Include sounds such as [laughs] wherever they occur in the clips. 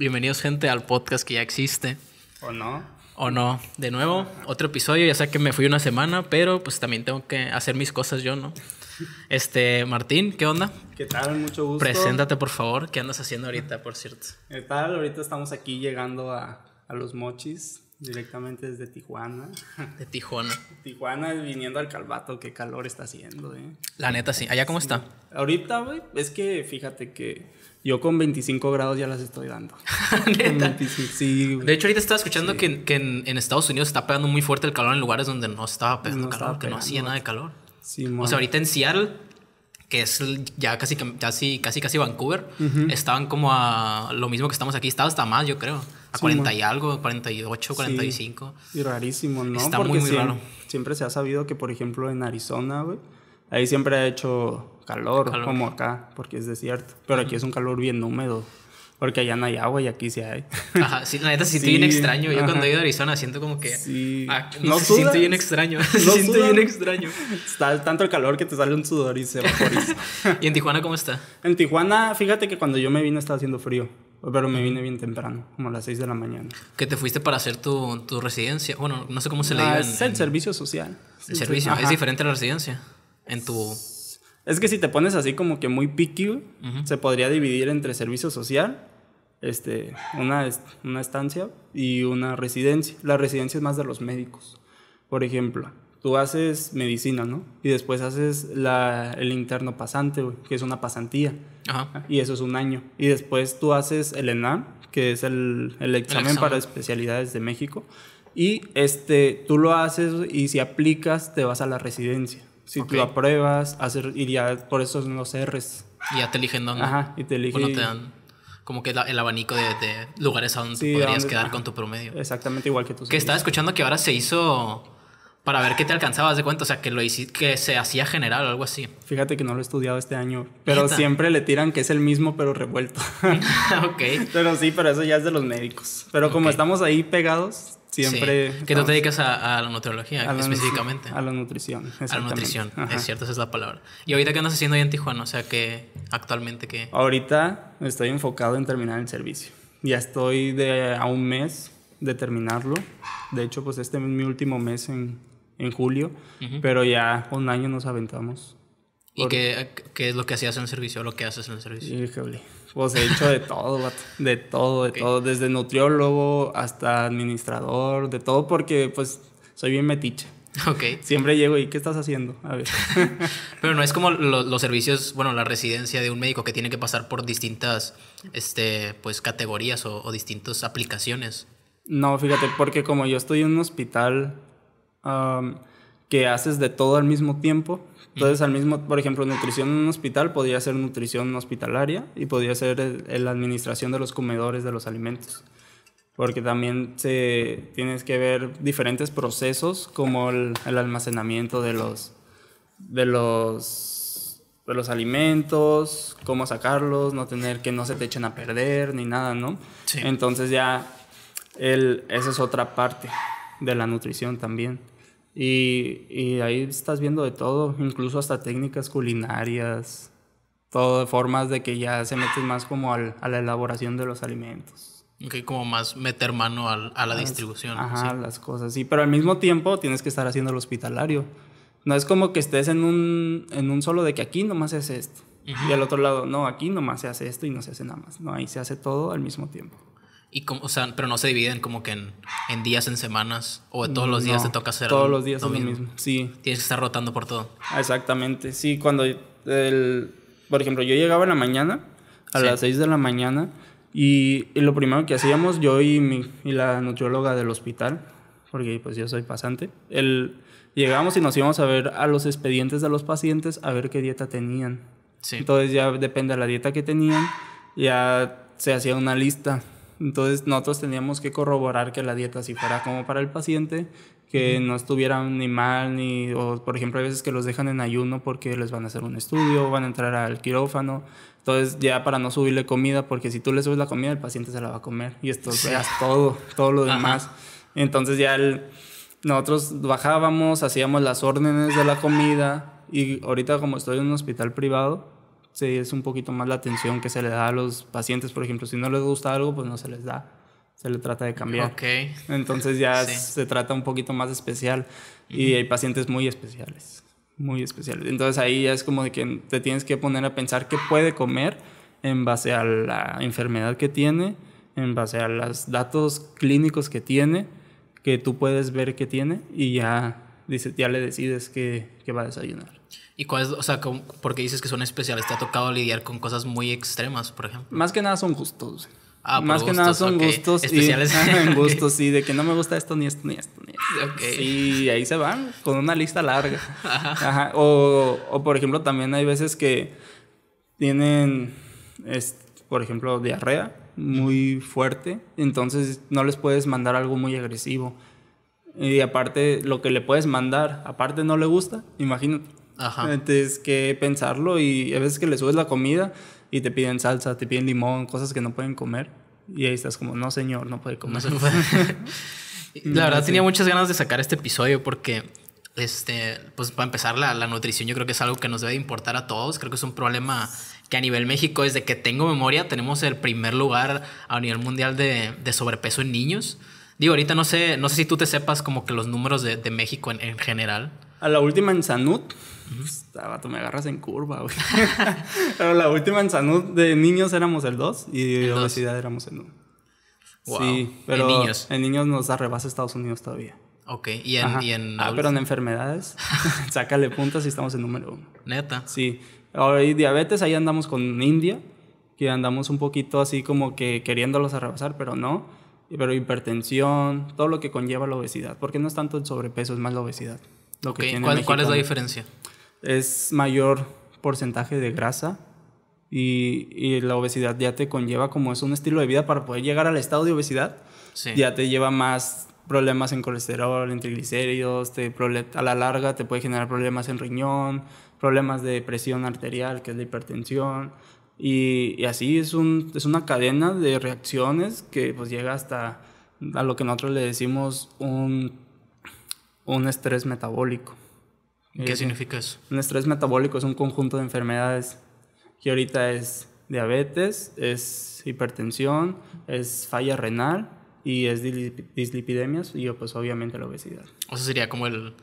Bienvenidos gente al podcast que ya existe. ¿O no? O no. De nuevo, otro episodio. Ya sé que me fui una semana, pero pues también tengo que hacer mis cosas yo, ¿no? Este, Martín, ¿qué onda? ¿Qué tal? Mucho gusto. Preséntate, por favor. ¿Qué andas haciendo ahorita, por cierto? ¿Qué tal? Ahorita estamos aquí llegando a, a Los Mochis, directamente desde Tijuana. De Tijuana. Tijuana viniendo al Calvato, qué calor está haciendo, ¿eh? La neta, sí. ¿Allá cómo está? Ahorita, güey, es que fíjate que yo con 25 grados ya las estoy dando. [laughs] ¿Neta? 25, sí, güey. De hecho, ahorita estaba escuchando que, que en, en Estados Unidos está pegando muy fuerte el calor en lugares donde no estaba pegando No calor, estaba que no pegando, hacía nada de calor. Sí, O sea, ahorita en Seattle, que es ya casi, casi, casi, casi Vancouver, estaban como a lo mismo que estamos aquí. Estaba hasta más, yo creo. A Sí, 40 mon. y algo, 48, 45. Y rarísimo, ¿no? Está Porque muy, muy siem- raro. Siempre se ha sabido que, por ejemplo, en Arizona, güey, ahí siempre ha hecho calor, Calor. como acá, porque es desierto. Pero aquí es un calor bien húmedo, porque allá no hay agua y aquí sí hay. [laughs] Ajá, sí, la neta sí, Sí, estoy bien extraño. Yo ajá. cuando he ido a Arizona siento como que. Sí. Ah, ¿No se siente bien extraño. [laughs] se ¿No siente sudas? bien extraño. Está tanto el calor que te sale un sudor y se vaporiza. [laughs] ¿Y en Tijuana cómo está? en Tijuana, fíjate que cuando yo me vine estaba haciendo frío, pero me vine bien temprano, como a las 6 de la mañana. Que te fuiste para hacer tu, tu residencia. Bueno, no sé cómo se le Ah, diga en, es el en- servicio social. el servicio. Ajá. Es diferente a la residencia. En tu. Es que si te pones así como que muy picky, se podría dividir entre servicio social, este, una, una estancia y una residencia. La residencia es más de los médicos. Por ejemplo, tú haces medicina, ¿no? Y después haces la, el interno pasante, güey, que es una pasantía. Ajá. Y eso es un año. Y después tú haces el ENAM, que es el, el examen, examen. para especialidades de México. Y este, tú lo haces y si aplicas te vas a la residencia. Si Ok. tú apruebas, hacer, y ya por eso son los R's. Y ya te eligen dónde. Ajá, y te eligen. Bueno, te dan como que la- el abanico de, de lugares a donde Sí, podrías donde- quedar ajá. con tu promedio. Exactamente igual que tú. Que estaba escuchando que ahora se hizo para ver qué te alcanzabas de cuenta. O sea, que lo hici- que se hacía general o algo así. Fíjate que no lo he estudiado este año, pero siempre le tiran que es el mismo pero revuelto. [laughs] ok. pero sí, pero eso ya es de los médicos. Pero como estamos ahí pegados, siempre... Sí. Que tú te dedicas a, a la nutriología a la específicamente. A la nutrición. A la nutrición, Ajá. es cierto, esa es la palabra. ¿Y ahorita qué andas haciendo ahí en Tijuana? O sea, que actualmente que... Ahorita estoy enfocado en terminar el servicio. Ya estoy de a un mes de terminarlo. De hecho, pues este es mi último mes en, en julio, pero ya un año nos aventamos. ¿Y qué, qué es lo que hacías en el servicio? ¿Lo que haces en el servicio? Híjole. Pues he hecho de todo, vato. De todo, de todo. Desde nutriólogo hasta administrador, de todo porque pues soy bien metiche. Ok. Siempre llego y ¿qué estás haciendo? A ver. [laughs] Pero no es como lo- los servicios, bueno, la residencia de un médico que tiene que pasar por distintas, este, pues, categorías o, o distintas aplicaciones. No, fíjate, porque como yo estoy en un hospital am, que haces de todo al mismo tiempo, entonces al mismo, por ejemplo, nutrición en un hospital podría ser nutrición hospitalaria y podría ser el- la administración de los comedores de los alimentos. Porque también se, tienes que ver diferentes procesos como el, el almacenamiento de los, de los, de los alimentos, cómo sacarlos, no tener que no se te echen a perder ni nada, ¿no? Sí. Entonces ya el, esa es otra parte de la nutrición también. Y, y ahí estás viendo de todo, incluso hasta técnicas culinarias, todo, formas de que ya se meten más como al- a la elaboración de los alimentos. Ok, como más meter mano al- a la distribución. Ajá, sí. las cosas, sí, pero al mismo tiempo tienes que estar haciendo el hospitalario. No es como que estés en un, en un solo de que aquí nomás se hace esto. Y al otro lado, no, aquí nomás se hace esto y no se hace nada más. No, ahí se hace todo al mismo tiempo. Y como, o sea, pero no se dividen como que en, en días, en semanas, o todos los días No, te toca hacer Todos los días es lo mismo. Sí, Tienes que estar rotando por todo. exactamente. Sí, cuando, el, por ejemplo, yo llegaba en la mañana, a Sí. las 6 de la mañana, y, y lo primero que hacíamos, yo y, mi, y la nutrióloga del hospital, porque pues yo soy pasante, el, llegábamos y nos íbamos a ver a los expedientes de los pacientes a ver qué dieta tenían. Sí. Entonces ya depende de la dieta que tenían, ya se hacía una lista. Entonces nosotros teníamos que corroborar que la dieta sí fuera como para el paciente, que no estuvieran ni mal, ni, o por ejemplo hay veces que los dejan en ayuno porque les van a hacer un estudio, van a entrar al quirófano. Entonces ya para no subirle comida, porque si tú le subes la comida el paciente se la va a comer y esto veas todo, todo lo Ajá. demás. Entonces ya el, nosotros bajábamos, hacíamos las órdenes de la comida y ahorita como estoy en un hospital privado, sí, es un poquito más la atención que se le da a los pacientes. Por ejemplo, si no les gusta algo, pues no se les da. Se le trata de cambiar. Ok. Entonces ya Sí. se trata un poquito más especial. Y hay pacientes muy especiales. Muy especiales. Entonces ahí ya es como de que te tienes que poner a pensar qué puede comer en base a la enfermedad que tiene, en base a los datos clínicos que tiene, que tú puedes ver que tiene y ya, dice, ya le decides qué, qué va a desayunar. ¿Y cuál es, o sea, cómo- por qué dices que son especiales? ¿Te ha tocado lidiar con cosas muy extremas, por ejemplo? Más que nada son gustos. Ah, Más que nada son ok. gustos. Especiales. Y, [laughs] Ajá, en gustos, sí, de que no me gusta esto, ni esto, ni esto, ni esto. Ok. Sí, ahí se van con una lista larga. Ajá. O, o, por ejemplo, también hay veces que tienen, es, por ejemplo, diarrea muy fuerte, entonces no les puedes mandar algo muy agresivo. Y aparte, lo que le puedes mandar, aparte no le gusta, imagínate. Ajá. Tienes que pensarlo y a veces que le subes la comida y te piden salsa, te piden limón, cosas que no pueden comer. Y ahí estás como, no señor, no puede comer. No puede. [laughs] la verdad tenía muchas ganas de sacar este episodio porque, este, pues para empezar, la, la nutrición yo creo que es algo que nos debe importar a todos. Creo que es un problema que a nivel México, desde que tengo memoria, tenemos el primer lugar a nivel mundial de, de sobrepeso en niños. Digo, ahorita no sé, no sé si tú te sepas como que los números de, de México en, en general. A la última en Sanud, estaba, tú me agarras en curva, güey. [laughs] Pero la última en Sanud de niños éramos el 2 y de obesidad éramos el 1. Wow. Sí, pero En niños. en niños nos arrebasa Estados Unidos todavía. Ok, y en, y en ah, pero en enfermedades, [laughs] sácale puntas y estamos en número uno. Neta. Sí, ahora y diabetes, ahí andamos con India, que andamos un poquito así como que queriéndolos arrebasar, pero no. Pero hipertensión, todo lo que conlleva la obesidad, porque no es tanto el sobrepeso, es más la obesidad. Lo que Ok, tiene ¿Cuál, ¿Cuál es la diferencia? Es mayor porcentaje de grasa y, y la obesidad ya te conlleva como es un estilo de vida para poder llegar al estado de obesidad, Sí. ya te lleva más problemas en colesterol, en triglicéridos, te a la larga te puede generar problemas en riñón, problemas de presión arterial, que es la hipertensión, y, y así es, un, es una cadena de reacciones que pues llega hasta a lo que nosotros le decimos un, un estrés metabólico. ¿Qué significa eso? un estrés metabólico es un conjunto de enfermedades que ahorita es diabetes, es hipertensión, es falla renal y es dislipidemias y pues obviamente la obesidad. O sea, sería como el,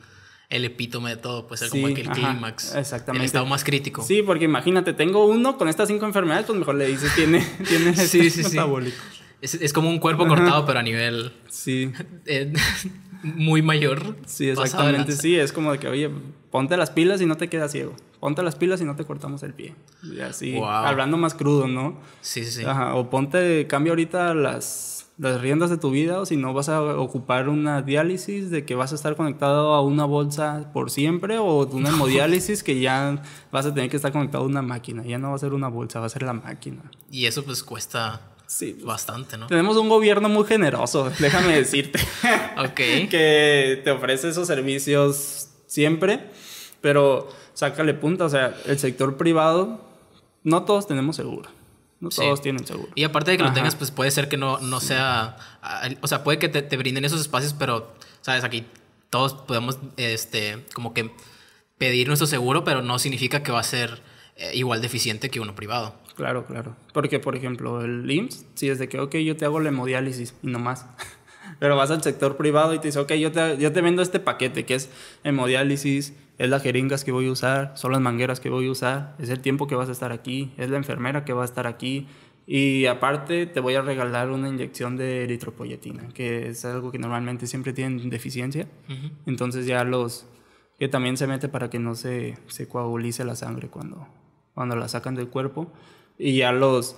el epítome de todo, pues ser Sí, como aquel clímax. exactamente. El estado más crítico. Sí, porque imagínate, tengo uno con estas cinco enfermedades, pues mejor le dices, tiene, [laughs] tiene sí, sí. metabólico. Es, es como un cuerpo cortado, pero a nivel Sí, [laughs] eh, muy mayor. sí, exactamente, sí, es como de que, oye, ponte las pilas y no te quedas ciego. Ponte las pilas y no te cortamos el pie. Y así, Wow. hablando más crudo, ¿no? Sí, sí, sí. Ajá, o ponte, cambia ahorita las, las riendas de tu vida, o si no vas a ocupar una diálisis de que vas a estar conectado a una bolsa por siempre, o una [laughs] hemodiálisis que ya vas a tener que estar conectado a una máquina. Ya no va a ser una bolsa, va a ser la máquina. Y eso pues cuesta Sí. pues, bastante, ¿no? Tenemos un gobierno muy generoso, déjame [laughs] decirte, Ok. que te ofrece esos servicios siempre, pero sácale punta, o sea, el sector privado, no todos tenemos seguro, no Sí. todos tienen seguro. Y aparte de que lo Ajá. tengas, pues puede ser que no, no sea. O sea, puede que te, te brinden esos espacios, pero, ¿sabes? Aquí todos podemos, este, como que pedir nuestro seguro, pero no significa que va a ser eh, igual deficiente que uno privado. Claro, claro. Porque, por ejemplo, el IMSS, si es de que, ok, yo te hago la hemodiálisis y no más. [laughs] Pero vas al sector privado y te dice, ok, yo te, yo te vendo este paquete que es hemodiálisis, es las jeringas que voy a usar, son las mangueras que voy a usar, es el tiempo que vas a estar aquí, es la enfermera que va a estar aquí. Y aparte te voy a regalar una inyección de eritropoyetina, que es algo que normalmente siempre tienen deficiencia. Entonces ya los... que también se mete para que no se, se coagulice la sangre cuando, cuando la sacan del cuerpo. Y ya los...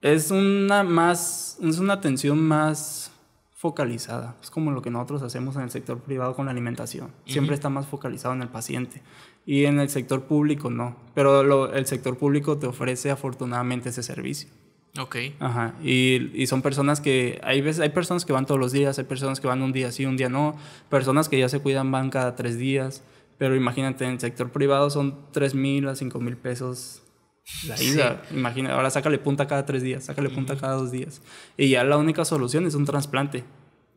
Es una más... Es una atención más focalizada. Es como lo que nosotros hacemos en el sector privado con la alimentación. Siempre está más focalizado en el paciente. Y en el sector público no. Pero lo- el sector público te ofrece afortunadamente ese servicio. Ok. Ajá, y, y son personas que, hay veces, hay personas que van todos los días, hay personas que van un día sí, un día no, personas que ya se cuidan van cada tres días, pero imagínate, en el sector privado son tres mil a cinco mil pesos la ida, imagina, ahora sácale punta cada tres días, sácale punta cada dos días, y ya la única solución es un trasplante.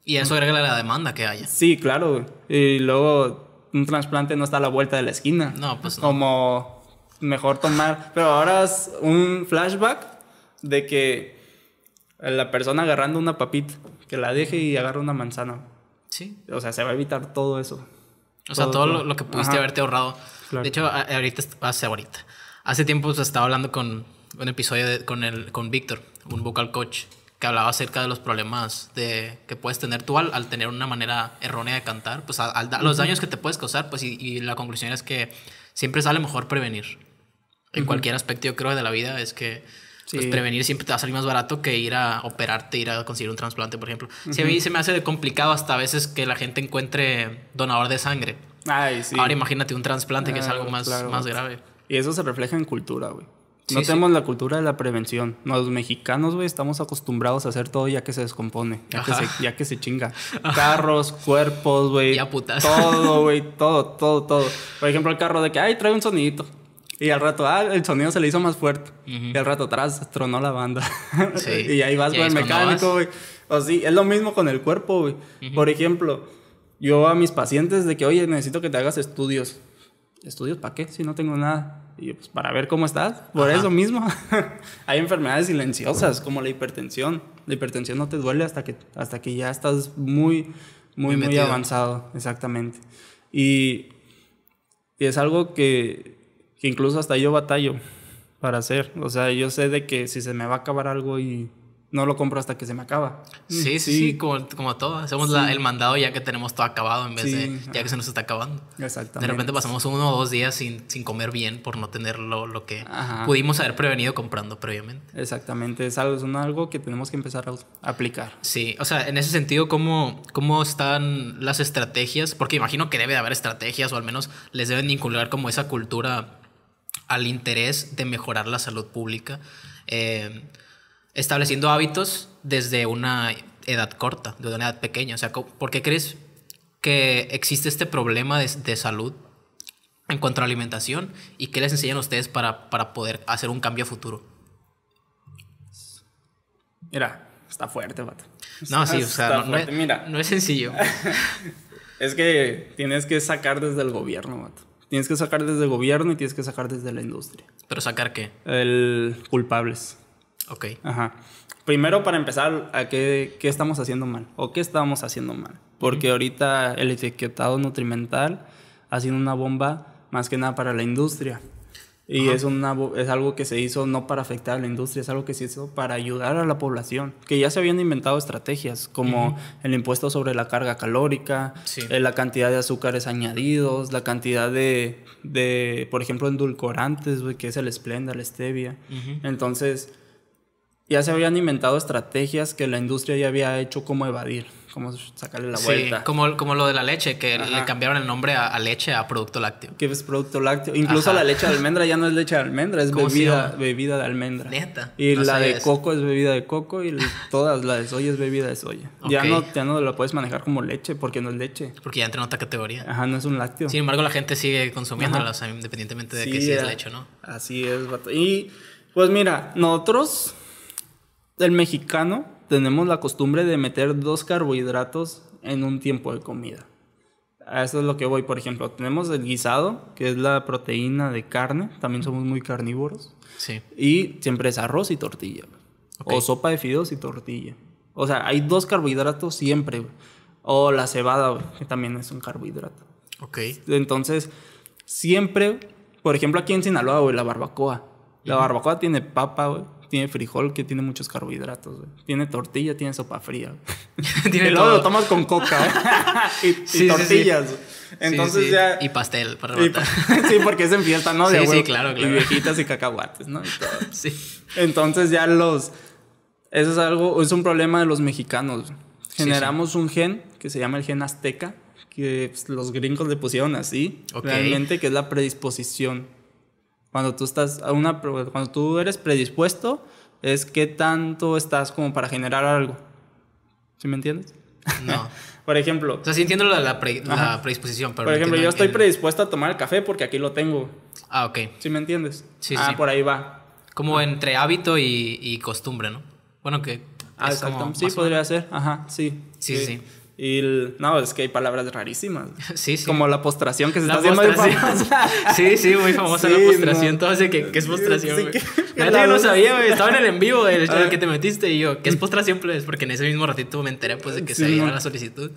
Y eso agrega la demanda que haya. Sí, claro, y luego un trasplante no está a la vuelta de la esquina. No, pues no. Como mejor tomar. Pero ahora es un flashback de que la persona agarrando una papita, que la deje y agarra una manzana. Sí. O sea, se va a evitar todo eso. O sea, todo, lo, que pudiste haberte ahorrado. De hecho, ahorita, hace ahorita. Hace tiempo pues, estaba hablando con un episodio con, el, con Víctor, un vocal coach, que hablaba acerca de los problemas de, que puedes tener tú al, tener una manera errónea de cantar, pues los daños que te puedes causar, pues y, la conclusión es que siempre sale mejor prevenir. En cualquier aspecto, yo creo, de la vida es que pues, prevenir siempre te va a salir más barato que ir a operarte, ir a conseguir un trasplante, por ejemplo. Si a mí se me hace complicado hasta a veces que la gente encuentre donador de sangre. Ay, sí. Ahora imagínate un trasplante que es algo más, más grave. Y eso se refleja en cultura, güey. No tenemos la cultura de la prevención. los mexicanos, güey, estamos acostumbrados a hacer todo ya que se descompone, ya, que se, ya que se, chinga. Carros, cuerpos, güey. Ya putas. Todo, [laughs] güey, todo, todo, todo. Por ejemplo, el carro de que, ay, trae un sonidito. Y al rato, ah, el sonido se le hizo más fuerte. Y al rato atrás tronó la banda. Sí. [laughs] y ahí vas con el mecánico, güey. O sí, es lo mismo con el cuerpo, güey. Por ejemplo, yo a mis pacientes de que, oye, necesito que te hagas estudios. ¿Estudios para qué? Si no tengo nada. Y pues para ver cómo estás. Por eso mismo. [laughs] Hay enfermedades silenciosas como la hipertensión. La hipertensión no te duele hasta que, hasta que ya estás muy, muy, muy, avanzado. Exactamente. Y, y es algo que, que incluso hasta yo batallo para hacer. O sea, yo sé de que si se me va a acabar algo y no lo compro hasta que se me acaba. Sí, sí, sí, como, como todo. Hacemos el mandado ya que tenemos todo acabado en vez de ya que se nos está acabando. Exactamente. De repente pasamos uno o dos días sin, sin comer bien por no tener lo, que pudimos haber prevenido comprando previamente. Exactamente, es algo, es algo que tenemos que empezar a aplicar. Sí, o sea, en ese sentido, ¿cómo, ¿cómo están las estrategias? Porque imagino que debe de haber estrategias o al menos les deben vincular como esa cultura al interés de mejorar la salud pública. Eh, estableciendo hábitos desde una edad corta, desde una edad pequeña. O sea, ¿por qué crees que existe este problema de, salud en cuanto a alimentación y qué les enseñan a ustedes para, para poder hacer un cambio a futuro? Mira, está fuerte, vato. No, sí, o sea, no, es, Mira. no es sencillo. [laughs] es que tienes que sacar desde el gobierno, vato. Tienes que sacar desde el gobierno y tienes que sacar desde la industria. ¿Pero sacar qué? El culpables. Ok. Ajá. Primero, para empezar, ¿a qué, qué estamos haciendo mal? ¿O qué estamos haciendo mal? Porque ahorita el etiquetado nutrimental ha sido una bomba más que nada para la industria. Y es, una, es algo que se hizo no para afectar a la industria, es algo que se hizo para ayudar a la población. Que ya se habían inventado estrategias como el impuesto sobre la carga calórica, eh, la cantidad de azúcares añadidos, la cantidad de, de por ejemplo, endulcorantes, que es el Splenda, la stevia. Entonces ya se habían inventado estrategias que la industria ya había hecho como evadir, como sacarle la vuelta. Sí, como, como lo de la leche, que le cambiaron el nombre a, leche a producto lácteo. Que es producto lácteo. Incluso la leche de almendra ya no es leche de almendra, es bebida, bebida de almendra. Neta. Y la de coco es bebida de coco y todas, la de soya es bebida de soya. Ya, no, ya no la puedes manejar como leche porque no es leche. Porque ya entra en otra categoría. Ajá, no es un lácteo. Sin embargo, la gente sigue consumiéndola, independientemente de que si es leche o no. Así es, vato. Y pues mira, nosotros el mexicano tenemos la costumbre de meter dos carbohidratos en un tiempo de comida. A eso es lo que voy, por ejemplo. Tenemos el guisado, que es la proteína de carne. También somos muy carnívoros. Sí. Y siempre es arroz y tortilla. O sopa de fideos y tortilla. O sea, hay dos carbohidratos siempre. O la cebada, que también es un carbohidrato. Ok. Entonces, siempre, por ejemplo, aquí en Sinaloa, güey, la barbacoa. La barbacoa tiene papa, güey tiene frijol que tiene muchos carbohidratos, Tiene tortilla, tiene sopa fría. [laughs] tiene y luego lo tomas con coca, ¿eh? [laughs] y, tortillas. Entonces ya... Y pastel para [laughs] Sí, porque es en fiesta, ¿no? De sí, claro, claro. Y viejitas y cacahuates, ¿no? sí. Entonces ya los... Eso es algo, es un problema de los mexicanos. Generamos un gen que se llama el gen azteca, que pues, los gringos le pusieron así, realmente, que es la predisposición cuando tú estás a una cuando tú eres predispuesto es qué tanto estás como para generar algo. ¿Sí me entiendes? No. [laughs] Por ejemplo. O sea, sí entiendo la, la, predisposición, pero. Por ejemplo, yo estoy predispuesto a tomar el café porque aquí lo tengo. Ah, ok. ¿Sí me entiendes? Sí, ah, sí. por ahí va. Como entre hábito y, y, costumbre, ¿no? Bueno, que. Ah, exacto. Sí, podría ser. Ajá, sí. Sí, sí. Y el- no, es que hay palabras rarísimas. [laughs] Sí, sí. Como la postración que se La está haciendo muy postración. famosa. [laughs] Sí, sí, muy famosa Sí, la postración. no. Todo así que, ¿qué es postración, Sí, que- neta yo no la- sabía, güey. Estaba en el en vivo, el, [laughs] el que te metiste y yo, ¿qué es postración, pues? Porque en ese mismo ratito me enteré, pues, de que Sí, se no. la solicitud.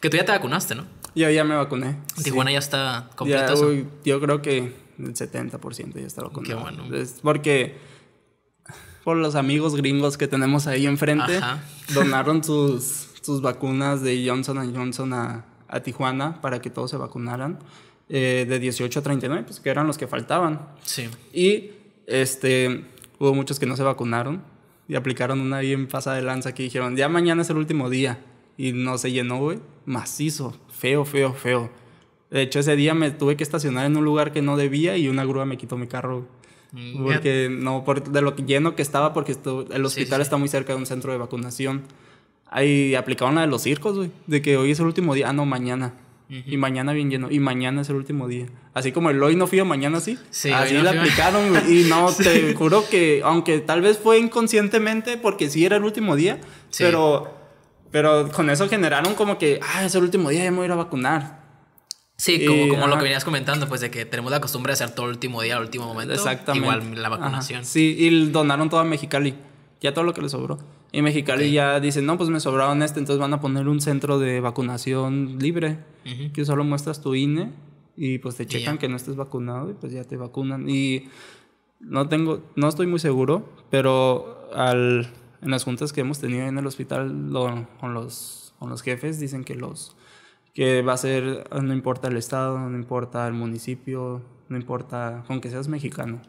Que tú ya te vacunaste, ¿no? Yo ya me vacuné. Tijuana ya está uy, yo creo que el 70% ya está vacunado. Qué bueno. Es porque por los amigos gringos que tenemos ahí enfrente, Ajá. donaron sus, sus vacunas de Johnson Johnson a, a Tijuana para que todos se vacunaran. eh, de 18 a 39, pues que eran los que faltaban. Sí. Y este, hubo muchos que no se vacunaron y aplicaron una bien pasada de lanza que dijeron, ya mañana es el último día. Y no se llenó, güey. Macizo. Feo, feo, feo. De hecho, ese día me tuve que estacionar en un lugar que no debía y una grúa me quitó mi carro. Mm, Porque no, por, de lo lleno que estaba, porque el Sí, hospital sí. está muy cerca de un centro de vacunación. Ahí aplicaron la de los circos, güey. De que hoy es el último día. Ah, no, mañana. Y mañana bien lleno. Y mañana es el último día. Así como el hoy no fío, mañana sí. Sí, Así no la fío. aplicaron. güey. Y no, [laughs] te juro que, aunque tal vez fue inconscientemente, porque sí era el último día, Sí. pero, pero con eso generaron como que, ah, es el último día, ya me voy a ir a vacunar. Sí, como, como lo que venías comentando, pues de que tenemos la costumbre de hacer todo el último día, el último momento. Exactamente. Igual la vacunación. Ajá. Sí, y donaron todo a Mexicali. Ya todo lo que le sobró. Y Mexicali Ok. ya dicen, no, pues me sobraron este, entonces van a poner un centro de vacunación libre. Ujú. Que solo muestras tu INE y pues te checan que no estés vacunado y pues ya te vacunan. Y no tengo, no estoy muy seguro, pero al, en las juntas que hemos tenido en el hospital lo- con, los, con los jefes dicen que los que va a ser, no importa el estado, no importa el municipio, no importa, con que seas mexicano.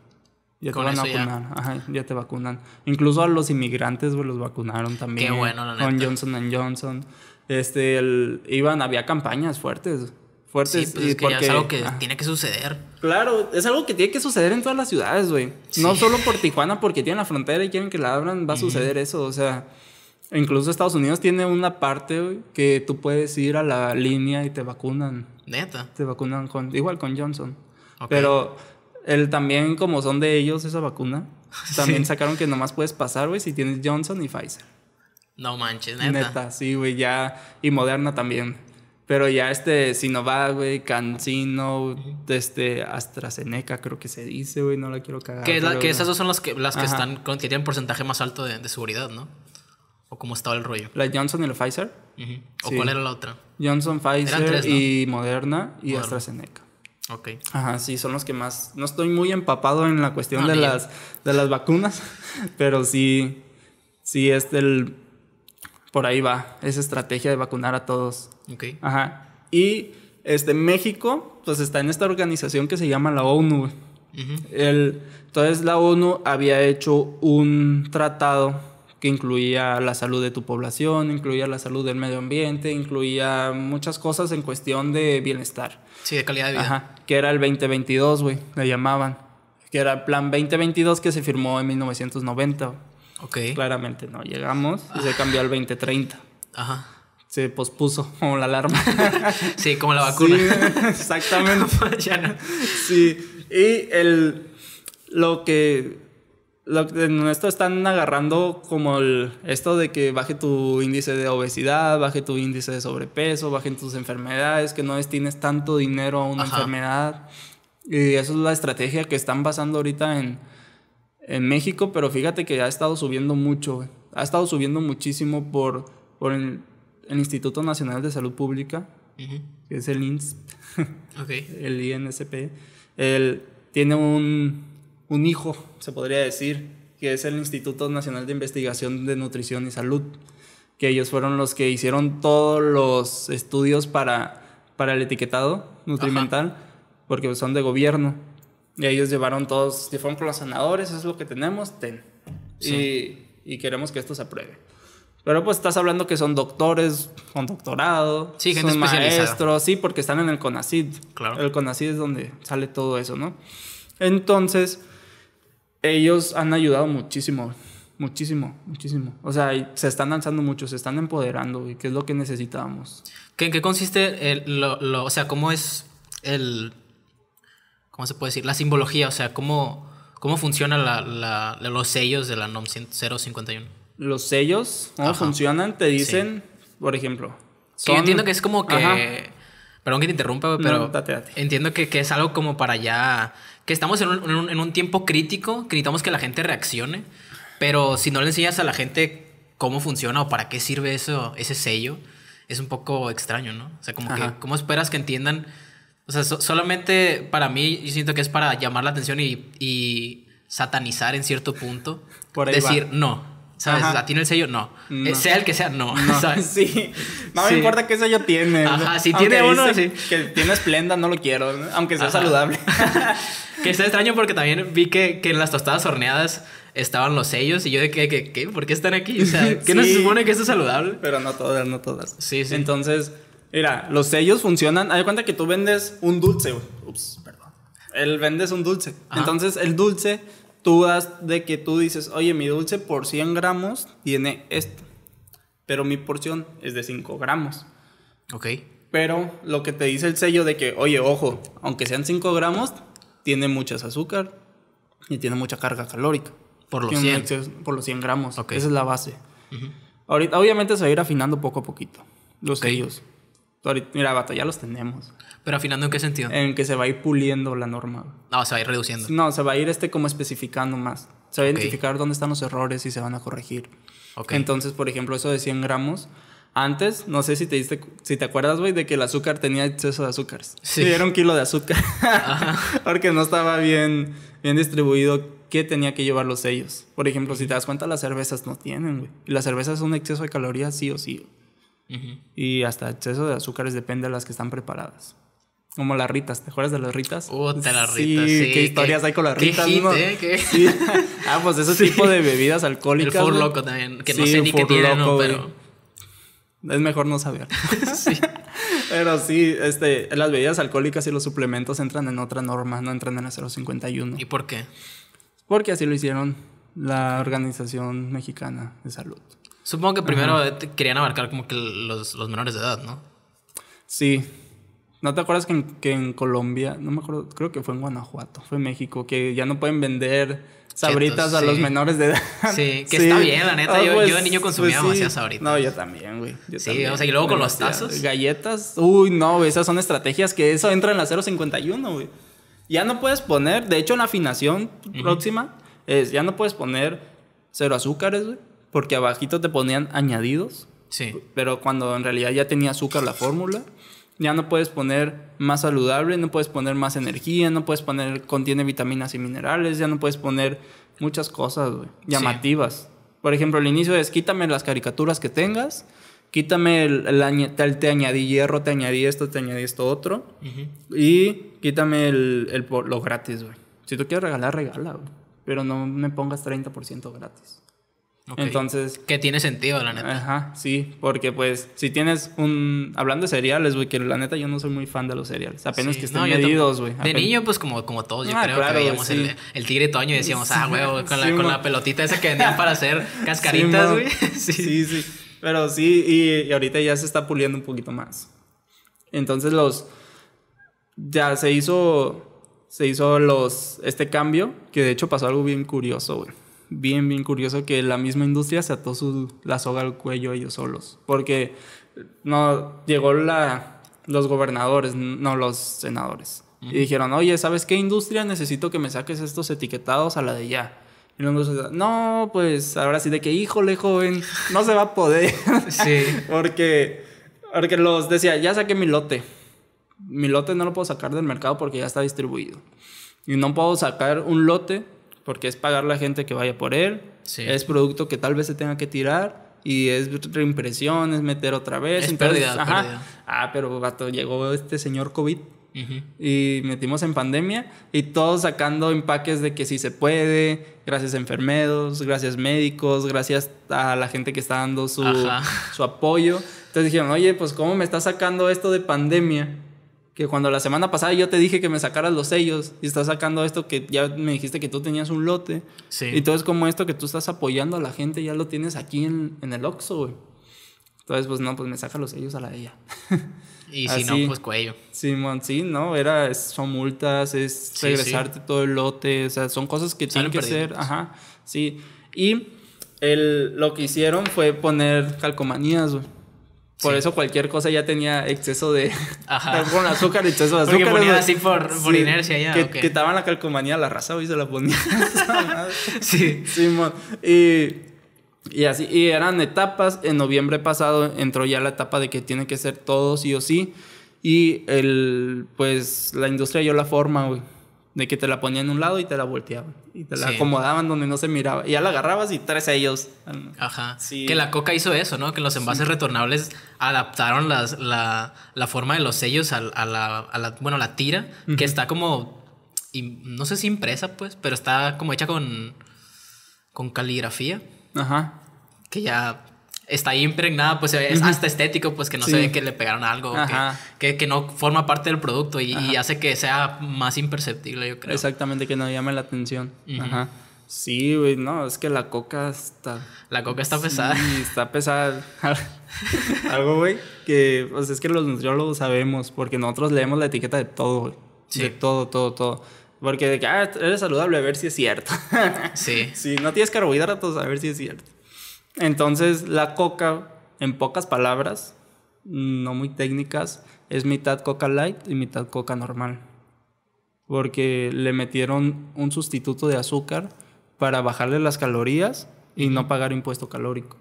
Ya Con te van a eso ya. vacunar, ajá, ya te vacunan. Incluso a los inmigrantes, güey, los vacunaron también. Qué bueno, la Con neta. Johnson Johnson. Este, el, iban, había campañas fuertes. Fuertes. Sí, pues es que ya es algo que tiene que suceder. Claro, es algo que tiene que suceder en todas las ciudades, güey. No solo por Tijuana, porque tienen la frontera y quieren que la abran, va a suceder eso. O sea, incluso Estados Unidos tiene una parte, güey, que tú puedes ir a la línea y te vacunan. Neta. Te vacunan con, igual con Johnson. Ok. Pero el también, como son de ellos esa vacuna, [laughs] también Sí. sacaron que nomás puedes pasar, güey, si tienes Johnson y Pfizer. No manches, neta. Neta, sí, güey, ya. Y Moderna también. Pero ya este Sinovac, güey, Cancino, este AstraZeneca, creo que se dice, güey, no la quiero cagar. Que, la- que esas dos son las que, las que Ajá. están con, que tienen porcentaje más alto de, de seguridad, ¿no? O cómo estaba el rollo. La Johnson y la Pfizer. ¿O Sí. cuál era la otra? Johnson, Pfizer tres, ¿no? y Moderna y Moderna. AstraZeneca. Ok. Ajá, sí, son los que más. No estoy muy empapado en la cuestión No, de, las, de las vacunas, [laughs] pero sí, sí es del. Por ahí va, esa estrategia de vacunar a todos. Ok. Ajá. Y este, México, pues está en esta organización que se llama la ONU. El, entonces la ONU había hecho un tratado que incluía la salud de tu población, incluía la salud del medio ambiente, incluía muchas cosas en cuestión de bienestar. Sí, de calidad de vida. Ajá, que era el 2022, güey, le llamaban. Que era el plan 2022 que se firmó en 1990. Ok. Claramente no llegamos y se cambió al 2030. Ajá. Se pospuso como [laughs] la alarma. Sí, como la vacuna. Sí, exactamente. [laughs] ya no. Sí, y el, lo que lo en esto están agarrando como el, esto de que baje tu índice de obesidad, baje tu índice de sobrepeso, bajen tus enfermedades, que no destines tanto dinero a una Ajá. enfermedad. Y eso es la estrategia que están basando ahorita en, en México, pero fíjate que ha estado subiendo mucho, ha estado subiendo muchísimo por, por el, el Instituto Nacional de Salud Pública, Ujú. que es el INSP [laughs] Ok. el INSP, él tiene un, un hijo, se podría decir, que es el Instituto Nacional de Investigación de Nutrición y Salud, que ellos fueron los que hicieron todos los estudios para, para el etiquetado nutrimental, porque son de gobierno. Y ellos llevaron todos, fueron con los sanadores, es lo que tenemos, ten. Y, y queremos que esto se apruebe. Pero pues estás hablando que son doctores con doctorado, Sí, gente son maestros, sí, porque están en el CONACID. Claro. El CONACID es donde sale todo eso, ¿no? Entonces, ellos han ayudado muchísimo, muchísimo, muchísimo. O sea, se están lanzando mucho, se están empoderando, y que es lo que necesitábamos. ¿Qué- ¿En qué consiste el, lo, lo- o sea, cómo es el, cómo se puede decir, la simbología, o sea, cómo, cómo funciona la, la- los sellos de la NOM 051? Los sellos, ¿cómo Ajá. funcionan? Te dicen, por ejemplo, yo entiendo que es como que... Perdón que te interrumpa, pero entiendo que, es algo como para ya... Que estamos en un, en un tiempo crítico, que necesitamos que la gente reaccione, pero si no le enseñas a la gente cómo funciona o para qué sirve eso, ese sello, es un poco extraño, ¿no? O sea, como que, ¿cómo esperas que entiendan? O sea, solamente para mí, yo siento que es para llamar la atención y, satanizar en cierto punto. Por Decir, no, ¿Sabes? ¿A tiene el sello? No. Eh, sea el que sea, no. ¿sabes? [laughs] Sí. No me importa qué sello tiene. Ajá, si tiene uno, sí. Que tiene esplenda, no lo quiero. Aunque sea saludable. [laughs] que está extraño porque también vi que, que en las tostadas horneadas estaban los sellos y yo de que, ¿qué? ¿Por qué están aquí? O sea, [laughs] ¿qué no se supone que esto es saludable? Pero no todas, no todas. Sí, sí. Entonces, mira, los sellos funcionan. Hay cuenta que tú vendes un dulce. Ups, perdón. Él vendes un dulce. Entonces, el dulce, tú das de que tú dices, oye, mi dulce por 100 gramos tiene esto. Pero mi porción es de 5 gramos. Ok. Pero lo que te dice el sello de que, oye, ojo, aunque sean 5 gramos, tiene muchas azúcar y tiene mucha carga calórica. Por los 100. por los 100 gramos. Esa es la base. Ahorita, obviamente se va a ir afinando poco a poquito. Los sellos. Mira, vato, ya los tenemos. ¿Pero afinando en qué sentido? En que se va a ir puliendo la norma. No, se va a ir reduciendo. No, se va a ir este como especificando más. Se va a identificar dónde están los errores y se van a corregir. Entonces, por ejemplo, eso de 100 gramos. Antes, no sé si te diste, si te acuerdas, güey, de que el azúcar tenía exceso de azúcares. Sí. era un kilo de azúcar. [laughs] Porque no estaba bien, bien distribuido qué tenía que llevar los sellos. Por ejemplo, si te das cuenta, las cervezas no tienen, güey. Y las cervezas son un exceso de calorías sí o sí. Y hasta exceso de azúcares depende de las que están preparadas. Como las ritas, ¿te acuerdas de las ritas? Uh, de las ritas, sí. ¿Qué historias hay con las ritas? Hit, ¿eh? ¿Qué? [laughs] Ah, pues ese tipo de bebidas alcohólicas. El Four Loco también, que no sé ni qué tiene, no, pero... Es mejor no saber. [laughs] sí. Pero sí, este, las bebidas alcohólicas y los suplementos entran en otra norma, no entran en la 051. ¿Y por qué? Porque así lo hicieron la Organización Mexicana de Salud. Supongo que primero querían abarcar como que los, menores de edad, ¿no? Sí. ¿No te acuerdas que en, que en, Colombia, no me acuerdo, creo que fue en Guanajuato, fue en México, que ya no pueden vender sabritas a los menores de edad? [laughs] Sí, que está bien, la neta. Ah, yo, yo, de niño pues, consumía pues demasiadas sabritas. No, yo también, güey. Sí, o sea, y luego con los tazos. Galletas. Uy, no, esas son estrategias que eso entra en la 051, güey. Ya no puedes poner, de hecho en la afinación próxima, es, ya no puedes poner cero azúcares, güey, porque abajito te ponían añadidos. Sí. Pero cuando en realidad ya tenía azúcar la fórmula, ya no puedes poner más saludable, no puedes poner más energía, no puedes poner contiene vitaminas y minerales, ya no puedes poner muchas cosas, güey, llamativas. Por ejemplo, el inicio es quítame las caricaturas que tengas quítame el, el, te añadí hierro, te añadí esto, te añadí esto otro. Y quítame el, el, lo gratis, güey. Si tú quieres regalar, regala, güey. Pero no me pongas 30% gratis. Entonces. Que tiene sentido, la neta. Ajá, sí. Porque, pues, si tienes un. Hablando de cereales, güey, que la neta yo no soy muy fan de los cereales. Apenas que estén medidos, güey. De niño, pues, como, como todos, yo ah, creo que veíamos el, el, tigre toño y decíamos, ah, güey, [laughs] con, la, con la pelotita esa que vendían para hacer [laughs] cascaritas, güey. [laughs] sí, sí. Pero sí, y, ahorita ya se está puliendo un poquito más. Entonces los... Ya se hizo... Se hizo los... Este cambio, que de hecho pasó algo bien curioso, güey. Bien, bien curioso que la misma industria se ató su, la soga al cuello ellos solos. Porque no llegó la, los gobernadores, no los senadores. Y dijeron, oye, ¿sabes qué industria? Necesito que me saques estos etiquetados a la de ya. Y no, pues ahora sí, de que, híjole, joven, no se va a poder. [laughs] Sí. porque, porque los decía, ya saqué mi lote. Mi lote no lo puedo sacar del mercado porque ya está distribuido. Y no puedo sacar un lote porque es pagar la gente que vaya por él. Es producto que tal vez se tenga que tirar. Y es reimpresión, es meter otra vez. Es Entonces, ajá. Ah, pero vato, llegó este señor COVID y metimos en pandemia y todos sacando empaques de que sí se puede, gracias a enfermeros, gracias médicos, gracias a la gente que está dando su, su apoyo. Entonces dijeron, oye, pues ¿cómo me estás sacando esto de pandemia? Que cuando la semana pasada yo te dije que me sacaras los sellos y estás sacando esto que ya me dijiste que tú tenías un lote. Sí. Y todo es como esto que tú estás apoyando a la gente, ya lo tienes aquí en, en el Oxxo, güey. Entonces, pues no, pues me saca los sellos a la de ella. [laughs] Y si no, pues cuello. Simón, sí, no, era, son multas, es regresarte todo el lote, o sea, son cosas que tienen que hacer, ajá, sí. Y el, lo que hicieron fue poner calcomanías, güey. Por eso cualquier cosa ya tenía exceso de. Ajá. [laughs] Con azúcar, exceso de azúcar. Porque ponía así por, por inercia ya. Que, que estaban la calcomanía la raza y se la ponía. [laughs] sí. Sí, y. Y así, y eran etapas. En noviembre pasado entró ya la etapa de que tiene que ser todo sí o sí. Y el, pues la industria dio la forma, güey. De que te la ponían en un lado y te la volteaban. Y te la acomodaban donde no se miraba. Y ya la agarrabas y tres ellos. Ajá. Que la coca hizo eso, ¿no? Que los envases retornables adaptaron las, la, la, forma de los sellos a, a, la, a la, bueno, la tira. Que está como, no sé si impresa, pues, pero está como hecha con, con caligrafía. Ajá. Que ya está ahí impregnada, pues es hasta estético, pues que no se ve que le pegaron algo, que, que, no forma parte del producto y, hace que sea más imperceptible, yo creo. Exactamente, que no llame la atención. Ajá. Sí, güey, no, es que la coca está... La coca está pesada. Sí, está pesada. [laughs] Algo, güey, que pues es que los nutriólogos sabemos, porque nosotros leemos la etiqueta de todo, güey. De todo, todo, todo. Porque de que, ah, eres saludable, a ver si es cierto. sí. [laughs] Si no tienes carbohidratos, a ver si es cierto. Entonces, la coca, en pocas palabras, no muy técnicas, es mitad coca light y mitad coca normal. Porque le metieron un sustituto de azúcar para bajarle las calorías y no pagar impuesto calórico.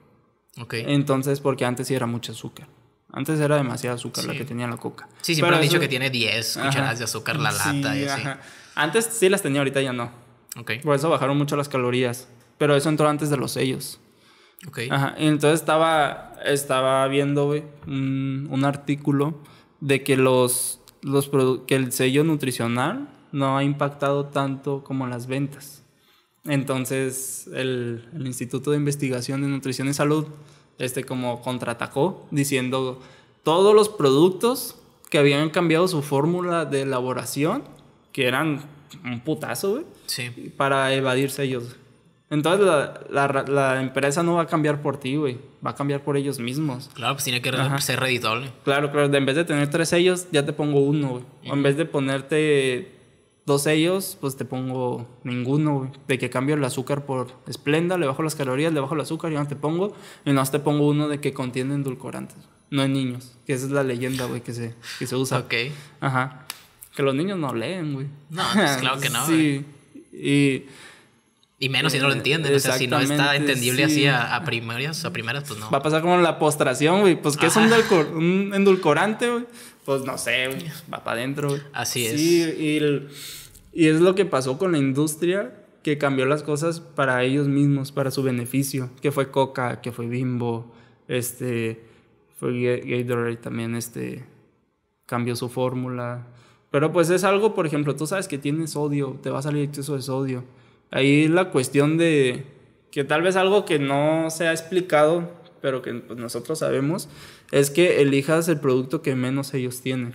Okay. Entonces, porque antes sí era mucho azúcar. Antes era demasiado azúcar la que tenía la coca. Sí, siempre han dicho que tiene 10 cucharadas de azúcar la lata. Y así. Antes sí las tenía, ahorita ya no. Okay. Por eso bajaron mucho las calorías. Pero eso entró antes de los sellos. Ok. Ajá. Y entonces estaba, estaba viendo, un, un, artículo de que los, los que el sello nutricional no ha impactado tanto como las ventas. Entonces, el, el Instituto de Investigación de Nutrición y Salud, este como contraatacó, diciendo todos los productos que habían cambiado su fórmula de elaboración, que eran un putazo, güey, sí. para evadir sellos. Entonces la, empresa no va a cambiar por ti, güey. Va a cambiar por ellos mismos. Claro, pues tiene que ser reditable. Claro, claro. En vez de tener tres sellos, ya te pongo uno, güey. O en vez de ponerte dos sellos, pues te pongo ninguno, güey. De que cambio el azúcar por esplenda, le bajo las calorías, le bajo el azúcar y no te pongo. Y no te pongo uno de que contiene endulcorantes. No en niños. Que esa es la leyenda, güey, que se, que se usa. Ok. Ajá. Que los niños no leen, güey. No, pues claro que no, [laughs] Sí. Y y menos si no lo entienden. O sea, si no está entendible así a, primeras, a primeras, pues no. Va a pasar como la postración, güey. Pues, ¿qué es un, un, endulcorante, güey? Pues no sé, güey. Va para adentro, güey. Así es. Sí, y, y es lo que pasó con la industria que cambió las cosas para ellos mismos, para su beneficio. Que fue Coca, que fue Bimbo, este. Fue Gatorade también, este. Cambió su fórmula. Pero pues es algo, por ejemplo, tú sabes que tienes sodio, te va a salir exceso de sodio Ahí la cuestión de que tal vez algo que no se ha explicado, pero que pues, nosotros sabemos, es que elijas el producto que menos ellos tienen.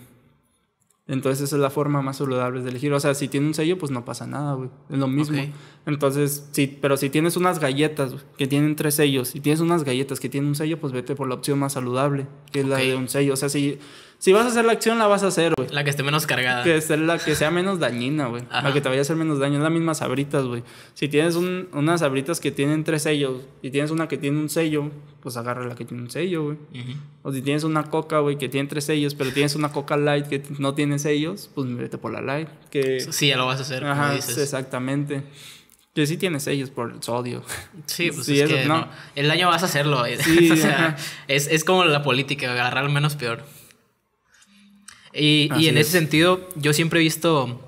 Entonces esa es la forma más saludable de elegir. O sea, si tiene un sello, pues no pasa nada, güey. Es lo mismo. Entonces, sí, pero si tienes unas galletas que tienen tres sellos y tienes unas galletas que tienen un sello, pues vete por la opción más saludable, que es la de un sello. O sea, si si vas a hacer la acción, la vas a hacer, güey. La que esté menos cargada. Que sea la que sea menos dañina, güey. La que te vaya a hacer menos daño. Es la misma sabritas, güey. Si tienes unas sabritas que tienen tres sellos y tienes una que tiene un sello, pues agarra la que tiene un sello, güey. O si tienes una coca, güey, que tiene tres sellos, pero tienes una coca light que no tiene sellos, pues vete por la light. Que... Sí, ya lo vas a hacer. Ajá, dices. exactamente. Que sí tiene sellos por el sodio. Sí, pues es que no. el daño vas a hacerlo. [laughs] Sí, o sea, es, es como la política, agarrar menos peor. Y, y en ese sentido, yo siempre he visto.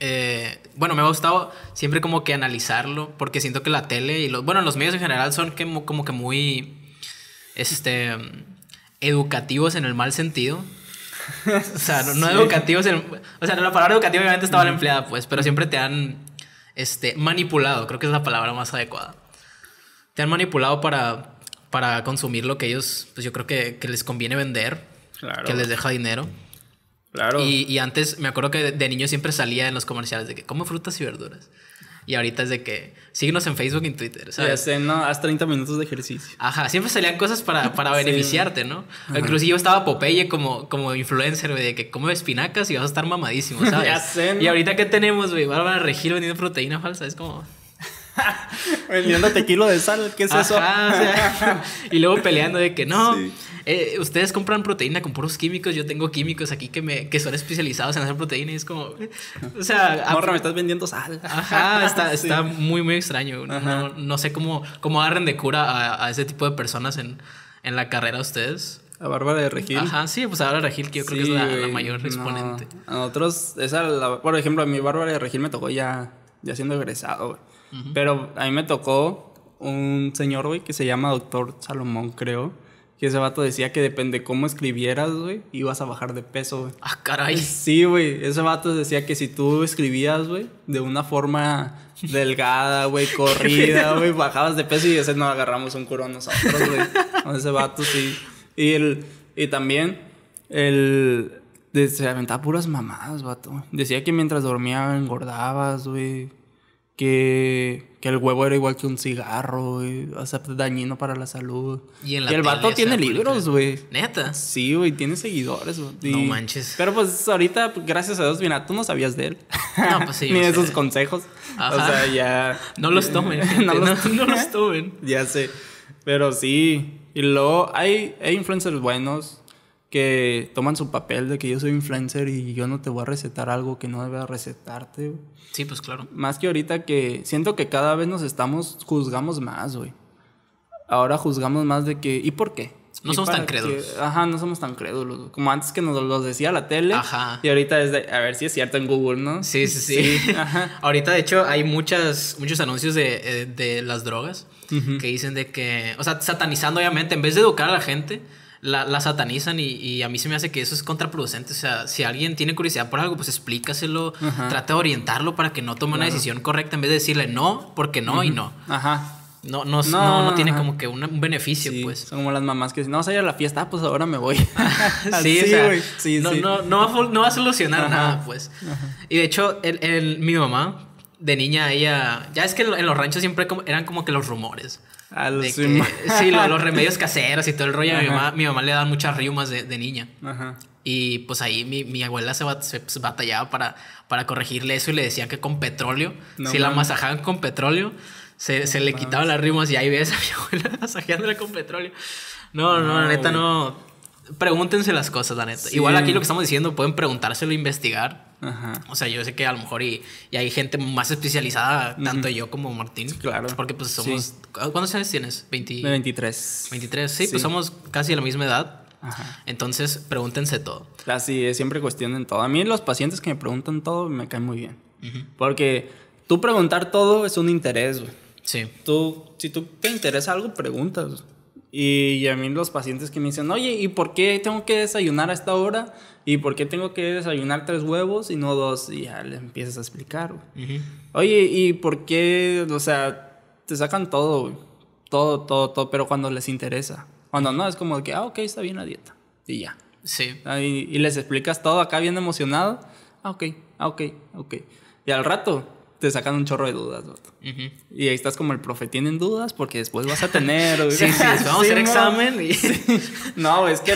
Eh, bueno, me ha gustado siempre como que analizarlo, porque siento que la tele y los. Bueno, los medios en general son como que muy. Este. Educativos en el mal sentido. O sea, no, [laughs] educativos en. O sea, la palabra educativa obviamente estaba mal empleada, pues, pero siempre te han. Este, manipulado, creo que es la palabra más adecuada. Te han manipulado para, para consumir lo que ellos, pues yo creo que, que les conviene vender, que les deja dinero. Claro. Y, antes me acuerdo que de, niño siempre salía en los comerciales de que como frutas y verduras. Y ahorita es de que síguenos en Facebook y en Twitter, ¿sabes? Ya sé, no, haz 30 minutos de ejercicio. Ajá, siempre salían cosas para, para [laughs] beneficiarte, ¿no? Inclusive yo estaba Popeye como, como influencer, güey, de que come espinacas y vas a estar mamadísimo, [laughs] ¿sabes? ya sé, Y ahorita, ¿qué tenemos, güey? Bárbara Regil vendiendo proteína falsa, es como... [laughs] Vendiendo tequilo de sal, ¿qué es eso? y luego peleando de que no, eh, ustedes compran proteína con puros químicos, yo tengo químicos aquí que, me, que son especializados en hacer proteína y es como, o sea... Morra, me estás vendiendo sal. Ajá, está, [laughs] está muy, muy extraño. No, no, sé cómo, cómo agarren de cura a, a ese tipo de personas en, en la carrera ustedes. A Bárbara de Regil. Ajá, sí, pues a Bárbara de Regil, que yo creo que es la, mayor exponente. A nosotros, esa, por ejemplo, a mi Bárbara de Regil me tocó ya, ya siendo egresado, güey. Pero a mí me tocó un señor, güey, que se llama Doctor Salomón, creo. Que ese vato decía que depende cómo escribieras, güey, ibas a bajar de peso, güey. Ah, caray. [laughs] Sí, güey. Ese vato decía que si tú escribías, güey, de una forma delgada, güey, [laughs] corrida, güey, bajabas de peso y ese no agarramos un curón nosotros, güey. [laughs] ese vato sí. Y, el, y también el... Se aventaba puras mamadas, vato. Decía que mientras dormía engordabas, güey que, que el huevo era igual que un cigarro, güey. O sea, dañino para la salud. Y, el vato tiene libros, güey. Neta. Sí, güey, tiene seguidores, güey. No manches. Pero pues ahorita, gracias a Dios, mira, tú no sabías de él. No, pues sí. [laughs] Ni de sus consejos. O sea, ya. [laughs] No los tomen. [laughs] no, los, no, los tomen. ya sé. Pero sí. Y luego hay, hay influencers buenos que toman su papel de que yo soy influencer y yo no te voy a recetar algo que no debe recetarte. Sí, pues claro. Más que ahorita que siento que cada vez nos estamos, juzgamos más, güey. Ahora juzgamos más de que, ¿y por qué? No somos tan crédulos. ajá, no somos tan crédulos. Como antes que nos los decía la tele. Ajá. Y ahorita es de, a ver si es cierto en Google, ¿no? Sí, sí, sí. [laughs] Ajá. ahorita, de hecho, hay muchas, muchos anuncios de, eh, de las drogas que dicen de que, o sea, satanizando obviamente, en vez de educar a la gente, la, satanizan y, a mí se me hace que eso es contraproducente. O sea, si alguien tiene curiosidad por algo, pues explícaselo, trata de orientarlo para que no tome una decisión correcta en vez de decirle no, porque no y no. Ajá. No, no, no, tiene como que un, beneficio, pues. Son como las mamás que dicen, no vas a ir a la fiesta, ah, pues ahora me voy. [laughs] sí, sí, sí, no, no, no, va, no, va, a solucionar nada, pues. Y de hecho, el, el, mi mamá, de niña, ella. Ya es que en los ranchos siempre eran como que los rumores [laughs] sí, los, remedios caseros y todo el rollo. Mi mamá, mi mamá, le daban muchas riumas de, de niña. Ajá. Y pues ahí mi, mi abuela se, se, batallaba para, para corregirle eso y le decían que con petróleo, si la masajaban con petróleo, se, se le quitaban las riumas y ahí ves a mi [laughs] abuela masajeándola con petróleo. No, no, la neta no. Pregúntense las cosas, la neta. Igual aquí lo que estamos diciendo, pueden preguntárselo, investigar. Ajá. O sea, yo sé que a lo mejor y, y hay gente más especializada, tanto yo como Martín. Claro. Porque pues somos... ¿Cuántos años tienes? 20... 23. 23, sí, pues somos casi de la misma edad. Ajá. Entonces, pregúntense todo. Así siempre cuestionen todo. A mí los pacientes que me preguntan todo me caen muy bien. Porque tú preguntar todo es un interés, güey. Sí. Tú, si tú te interesa algo, preguntas. Y, a mí los pacientes que me dicen, oye, ¿y por qué tengo que desayunar a esta hora? ¿Y por qué tengo que desayunar tres huevos y no dos? Y ya le empiezas a explicar. Oye, ¿y por qué? O sea, te sacan todo, Todo, todo, todo, pero cuando les interesa. Cuando no, es como que, ah, ok, está bien la dieta. Y ya. Sí. Y, y les explicas todo acá bien emocionado. Ah, ok, ah, ok, ok. Y al rato te sacan un chorro de dudas. Y ahí estás como el profe, ¿tienen dudas? Porque después vas a [laughs] tener. sí, sí, vamos a hacer examen. Y... [laughs] No, es que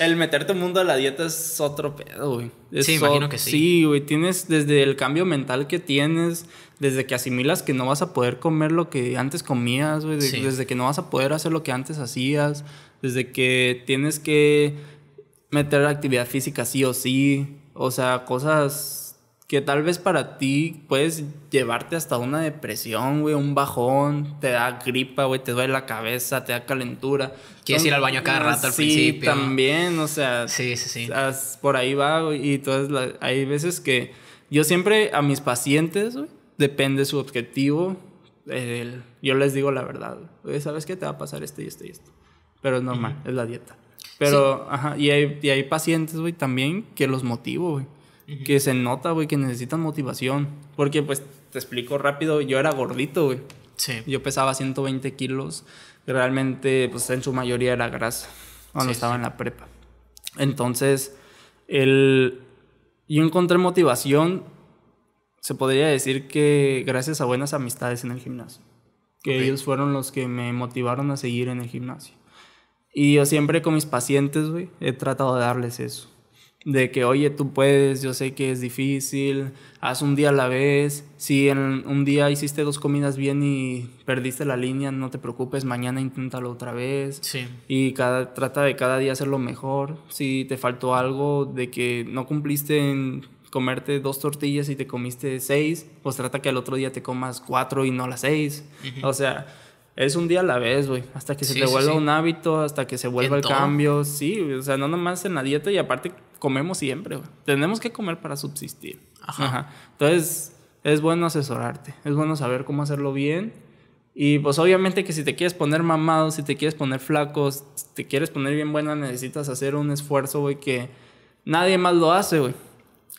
el meterte en mundo de la dieta es otro pedo, güey. sí, imagino que sí. Sí, güey, tienes desde el cambio mental que tienes, desde que asimilas que no vas a poder comer lo que antes comías, güey, desde que no vas a poder hacer lo que antes hacías, desde que tienes que meter actividad física sí o sí, o sea, cosas que tal vez para ti puedes llevarte hasta una depresión, güey, un bajón, te da gripa, güey, te duele la cabeza, te da calentura. Quieres ir al baño cada rato al sí, principio. también, o sea. Sí, sí, sí. Por ahí va, güey, y entonces hay veces que yo siempre a mis pacientes, güey, depende su objetivo, yo les digo la verdad, güey, ¿sabes qué? Te va a pasar esto y esto y esto. Pero es normal, es la dieta. Pero, ajá, y hay, y hay pacientes, güey, también que los motivo, güey que se nota, güey, que necesitan motivación. Porque, pues, te explico rápido, yo era gordito, güey. Sí. Yo pesaba 120 kilos. Realmente, pues, en su mayoría era grasa cuando estaba en la prepa. Entonces, el... yo encontré motivación, se podría decir que gracias a buenas amistades en el gimnasio. Que ellos fueron los que me motivaron a seguir en el gimnasio. Y yo siempre con mis pacientes, güey, he tratado de darles eso de que, oye, tú puedes, yo sé que es difícil, haz un día a la vez, si en un día hiciste dos comidas bien y perdiste la línea, no te preocupes, mañana inténtalo otra vez. Sí. Y cada, trata de cada día hacerlo mejor. Si te faltó algo de que no cumpliste en comerte dos tortillas y te comiste seis, pues trata que al otro día te comas cuatro y no las seis. O sea, es un día a la vez, güey. Hasta que se te vuelva un hábito, hasta que se vuelva el cambio. Sí, o sea, no nomás en la dieta y aparte comemos siempre, güey. Tenemos que comer para subsistir. Ajá. Entonces, es bueno asesorarte. Es bueno saber cómo hacerlo bien. Y pues obviamente que si te quieres poner mamado, si te quieres poner flaco, si te quieres poner bien buena, necesitas hacer un esfuerzo, güey, que nadie más lo hace, güey.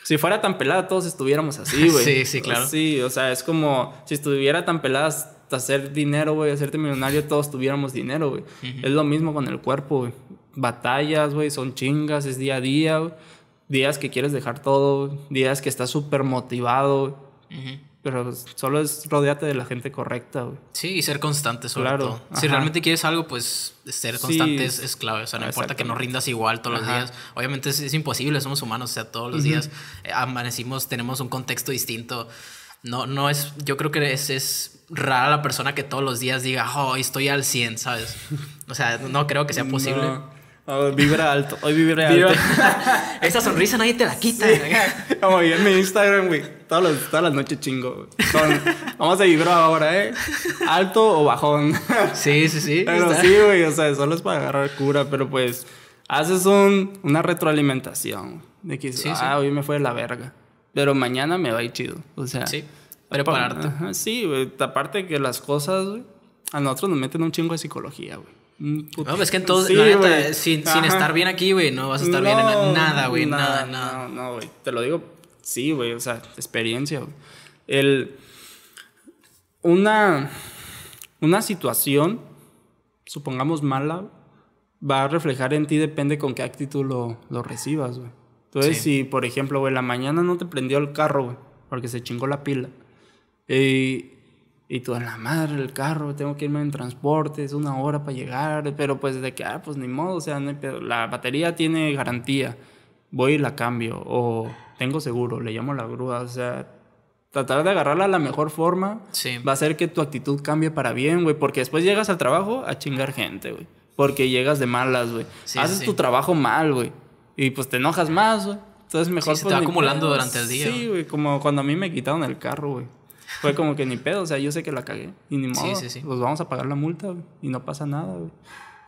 Si fuera tan pelada, todos estuviéramos así, [laughs] güey. sí, sí, claro. Sí, o sea, es como si estuviera tan pelada hacer dinero, güey, hacerte millonario, todos tuviéramos dinero, güey. Es lo mismo con el cuerpo, güey. Batallas, güey, son chingas, es día a día, güey. Días que quieres dejar todo, días que estás súper motivado, Pero solo es rodearte de la gente correcta, güey. Sí, y ser constante, sobre claro. todo. Si realmente quieres algo, pues ser constante es, clave. O sea, no importa que no rindas igual todos los días. Obviamente es, imposible, somos humanos, o sea, todos los días eh, amanecimos, tenemos un contexto distinto. No, no es, yo creo que es, es rara la persona que todos los días diga, oh, estoy al 100, ¿sabes? O sea, no creo que sea posible. No. vibra alto, hoy vibra alto. [laughs] Esa sonrisa nadie te la quita. Como vi en mi Instagram, güey. Todas, las noches chingo. vamos a vibrar ahora, ¿eh? Alto o bajón. Sí, sí, sí. Pero sí, güey. O sea, solo es para agarrar cura. Pero pues, haces un, una retroalimentación. De que, ah, hoy me fue de la verga. Pero mañana me va a ir chido. O sea. Sí. Prepararte. sí, güey. Aparte que las cosas, güey, a nosotros nos meten un chingo de psicología, güey. No, es que entonces, la neta, sin, sin, estar bien aquí, güey, no vas a estar bien en nada, güey, nada, nada. No, no, güey. Te lo digo, sí, güey, o sea, experiencia, güey. El. Una. Una situación, supongamos mala, va a reflejar en ti, depende con qué actitud lo, lo recibas, güey. Entonces, si, por ejemplo, güey, la mañana no te prendió el carro, güey, porque se chingó la pila. Y, y tú, a la madre, el carro, tengo que irme en transporte, es una hora para llegar, pero pues de que, ah, pues ni modo, o sea, la batería tiene garantía, voy y la cambio, o tengo seguro, le llamo a la grúa, o sea, tratar de agarrarla a la mejor forma va a hacer que tu actitud cambie para bien, güey, porque después llegas al trabajo a chingar gente, güey, porque llegas de malas, güey. Haces tu trabajo mal, güey. Y pues te enojas más, güey. Entonces mejor... Sí, se te va acumulando durante el día. Sí, güey, como cuando a mí me quitaron el carro, güey. Fue como que ni pedo, o sea, yo sé que la cagué. Y ni modo, sí, sí, pues vamos a pagar la multa, güey. Y no pasa nada, güey.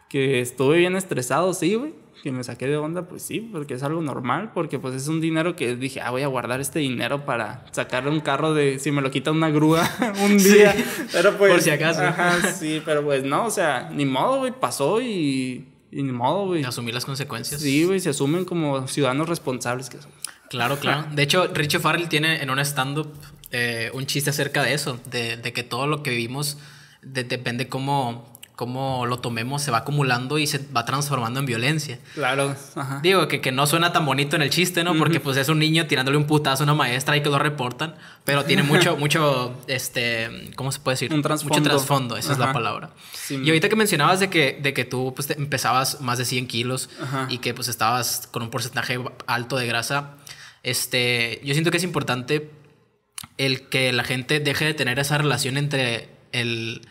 Que estuve bien estresado, sí, güey. Que me saqué de onda, pues sí, porque es algo normal. Porque pues es un dinero que dije, ah, voy a guardar este dinero para sacarle un carro de... Si me lo quita una grúa [laughs] un día. Pero pues... Por si acaso. Ajá, sí, pero pues no, o sea, ni modo, güey. Pasó y y ni modo, güey. Asumir las consecuencias. Sí, güey, se asumen como ciudadanos responsables que son. Claro, claro. De hecho, Richie Farrell tiene en un stand-up eh, un chiste acerca de eso, de, de, que todo lo que vivimos depende cómo, cómo lo tomemos, se va acumulando y se va transformando en violencia. Claro. Digo, que, que no suena tan bonito en el chiste, ¿no? Porque pues es un niño tirándole un putazo a una maestra y que lo reportan, pero tiene [laughs] mucho, mucho, este, ¿cómo se puede decir? Un trasfondo. Mucho trasfondo, esa es la palabra. y ahorita que mencionabas de que, de que tú pues, empezabas más de 100 kilos y que pues estabas con un porcentaje alto de grasa, este, yo siento que es importante el que la gente deje de tener esa relación entre el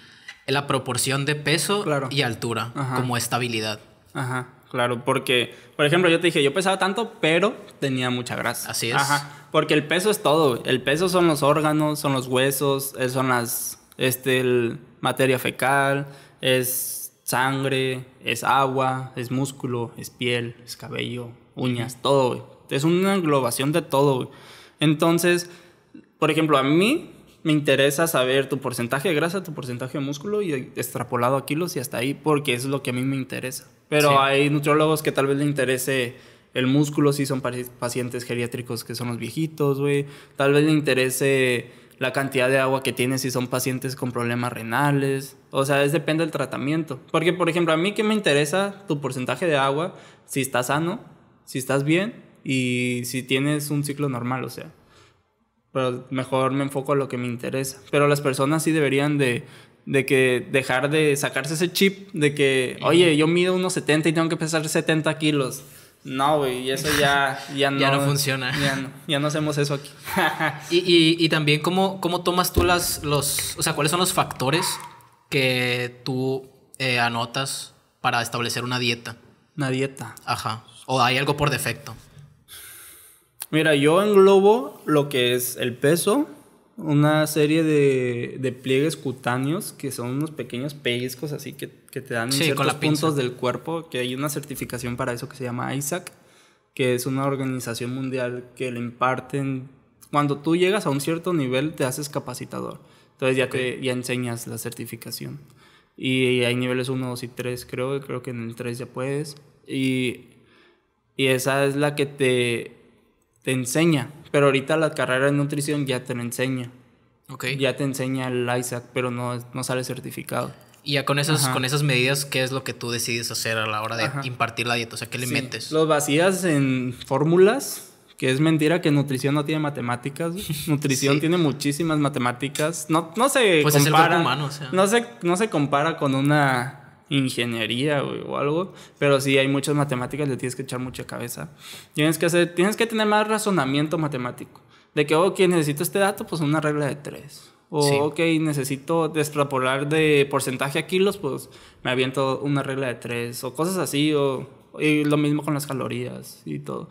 la proporción de peso y altura como estabilidad. Ajá, claro, porque, por ejemplo, yo te dije, yo pesaba tanto, pero tenía mucha grasa. Así es. Ajá, porque el peso es todo. El peso son los órganos, son los huesos, eh, son las, este, materia fecal, es sangre, es agua, es músculo, es piel, es cabello, uñas, todo, Es una englobación de todo, Entonces, por ejemplo, a mí me interesa saber tu porcentaje de grasa, tu porcentaje de músculo y extrapolado a kilos y hasta ahí, porque es lo que a mí me interesa. Pero hay nutriólogos que tal vez le interese el músculo si son pacientes geriátricos que son los viejitos, güey. Tal vez le interese la cantidad de agua que tienes si son pacientes con problemas renales. O sea, es depende del tratamiento. Porque, por ejemplo, a mí que me interesa tu porcentaje de agua, si estás sano, si estás bien y si tienes un ciclo normal, o sea pero mejor me enfoco a lo que me interesa. Pero las personas sí deberían de, de que dejar de sacarse ese chip de que, oye, yo mido unos 70 y tengo que pesar 70 kilos. No, güey, eso [laughs] ya, ya, no, ya no funciona. Ya no, ya no hacemos eso aquí. [laughs] y, y, y, también, ¿cómo, ¿cómo tomas tú las, los, o sea, cuáles son los factores que tú eh, anotas para establecer una dieta? Una dieta. Ajá. O hay algo por defecto. Mira, yo englobo lo que es el peso, una serie de, de pliegues cutáneos que son unos pequeños pellizcos así que, que te dan en ciertos puntos del cuerpo, que hay una certificación para eso que se llama ISAC, que es una organización mundial que le imparten, cuando tú llegas a un cierto nivel te haces capacitador, entonces ya, te, ya enseñas la certificación. Y hay niveles 1, 2 y 3, creo, creo que en el 3 ya puedes. Y, y esa es la que te, te enseña pero ahorita la carrera de nutrición ya te lo enseña. Okay. Ya te enseña el ISAC, pero no, no sale certificado. Y ya con esas, con esas medidas, ¿qué es lo que tú decides hacer a la hora de impartir la dieta? O sea, ¿qué le metes? Los vacías en fórmulas, que es mentira que nutrición no tiene matemáticas. [laughs] [laughs] Nutrición tiene muchísimas matemáticas. No, no se pues compara. Es el humano, o sea. no, se, no se compara con una ingeniería o algo, pero sí hay muchas matemáticas, le tienes que echar mucha cabeza. Tienes que, hacer, tienes que tener más razonamiento matemático. De que, ok, necesito este dato, pues una regla de tres. O, ok, necesito extrapolar de porcentaje a kilos, pues me aviento una regla de tres. O cosas así, o y lo mismo con las calorías y todo.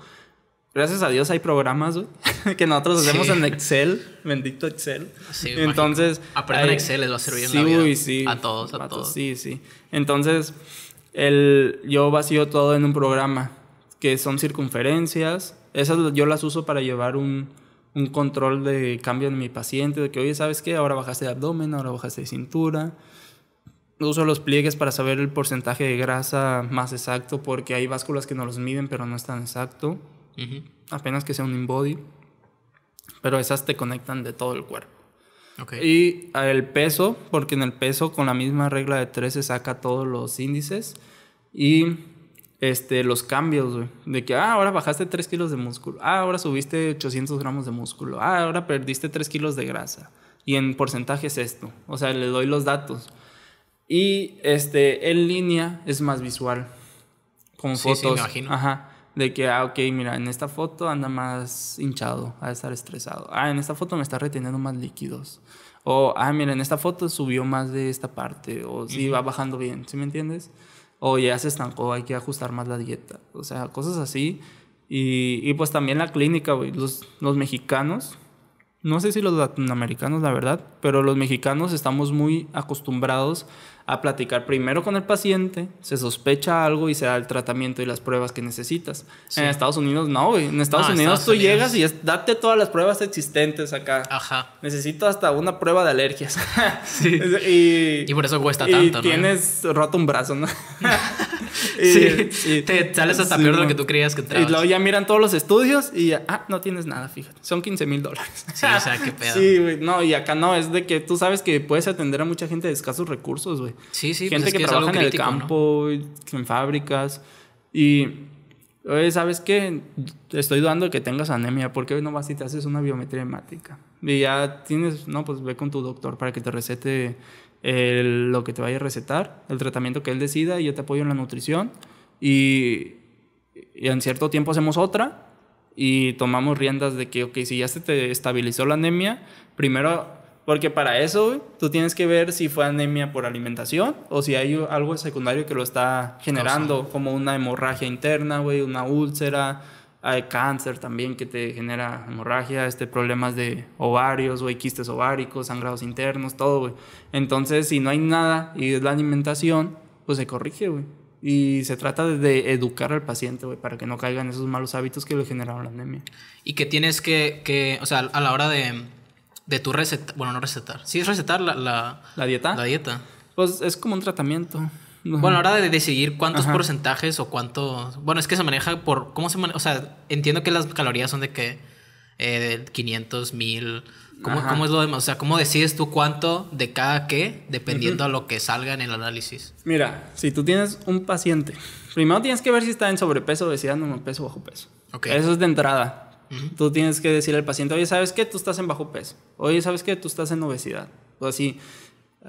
Gracias a Dios hay programas [laughs] que nosotros hacemos en Excel, bendito Excel. Sí, Entonces, aprender Excel les va a servir sí, en la vida. Sí, a todos, a todos. Sí, sí. Entonces, el, yo vacío todo en un programa que son circunferencias. Esas yo las uso para llevar un, un control de cambio en mi paciente, de que, oye, ¿sabes qué? Ahora bajaste de abdomen, ahora bajaste de cintura. Uso los pliegues para saber el porcentaje de grasa más exacto, porque hay básculas que no los miden, pero no es tan exacto. Apenas que sea un InBody. Pero esas te conectan de todo el cuerpo. Y el peso, porque en el peso con la misma regla de 3 se saca todos los índices. Y este, los cambios, De que, ah, ahora bajaste 3 kilos de músculo. Ah, ahora subiste 800 gramos de músculo. Ah, ahora perdiste 3 kilos de grasa. Y en porcentaje es esto. O sea, le doy los datos. Y este, en línea es más visual. Con fotos. Sí, me imagino. Ajá. De que, ah, ok, mira, en esta foto anda más hinchado, a estar estresado. Ah, en esta foto me está reteniendo más líquidos. O, ah, mira, en esta foto subió más de esta parte. O sí, va bajando bien, ¿sí me entiendes? O ya se estancó, hay que ajustar más la dieta. O sea, cosas así. Y, y pues también la clínica, güey. Los, los mexicanos, no sé si los latinoamericanos, la verdad, pero los mexicanos estamos muy acostumbrados a platicar primero con el paciente, se sospecha algo y se da el tratamiento y las pruebas que necesitas. En Estados Unidos no, güey. En Estados Unidos tú llegas y es, date todas las pruebas existentes acá. Ajá. Necesito hasta una prueba de alergias. [laughs] sí. [laughs] y, y, por eso cuesta tanto, ¿no? tienes roto un brazo, ¿no? [laughs] sí, te sales hasta peor de lo que tú creías que entrabas. Y luego ya miran todos los estudios y ya, ah, no tienes nada, fíjate. Son 15 mil dólares. Sí, o sea, qué pedo. Sí, güey. No, y acá no, es de que tú sabes que puedes atender a mucha gente de escasos recursos, güey. Sí, sí. Gente pues que, trabaja en el campo, en fábricas. Y, oye, ¿sabes qué? Te estoy dudando que tengas anemia. ¿Por qué no vas y te haces una biometría hemática? Y ya tienes, no, pues ve con tu doctor para que te recete lo que te vaya a recetar, el tratamiento que él decida, y yo te apoyo en la nutrición. Y, y en cierto tiempo hacemos otra y tomamos riendas de que, ok, si ya se te estabilizó la anemia, primero porque para eso, tú tienes que ver si fue anemia por alimentación o si hay algo secundario que lo está generando, como una hemorragia interna, güey, una úlcera, hay cáncer también que te genera hemorragia, este, problemas de ovarios, güey, quistes ováricos, sangrados internos, todo, güey. Entonces, si no hay nada y es la alimentación, pues se corrige, güey. Y se trata de educar al paciente, güey, para que no caigan esos malos hábitos que le generaron la anemia. Y que tienes que, que o sea, a la hora de de tu receta, bueno, no recetar, sí es recetar la, la, dieta. La dieta. Pues es como un tratamiento. Bueno, ahora de decidir cuántos porcentajes o cuánto, bueno, es que se maneja por, ¿cómo se maneja? O sea, entiendo que las calorías son de que, eh, de 500, 1000, ¿cómo, ¿cómo, es lo demás? O sea, ¿cómo decides tú cuánto de cada qué, dependiendo a lo que salga en el análisis? Mira, si tú tienes un paciente, primero tienes que ver si está en sobrepeso, obesidad, no peso, bajo peso. Okay. Eso es de entrada. Tú tienes que decirle al paciente, oye, ¿sabes qué? Tú estás en bajo peso. Oye, ¿sabes qué? Tú estás en obesidad. O así.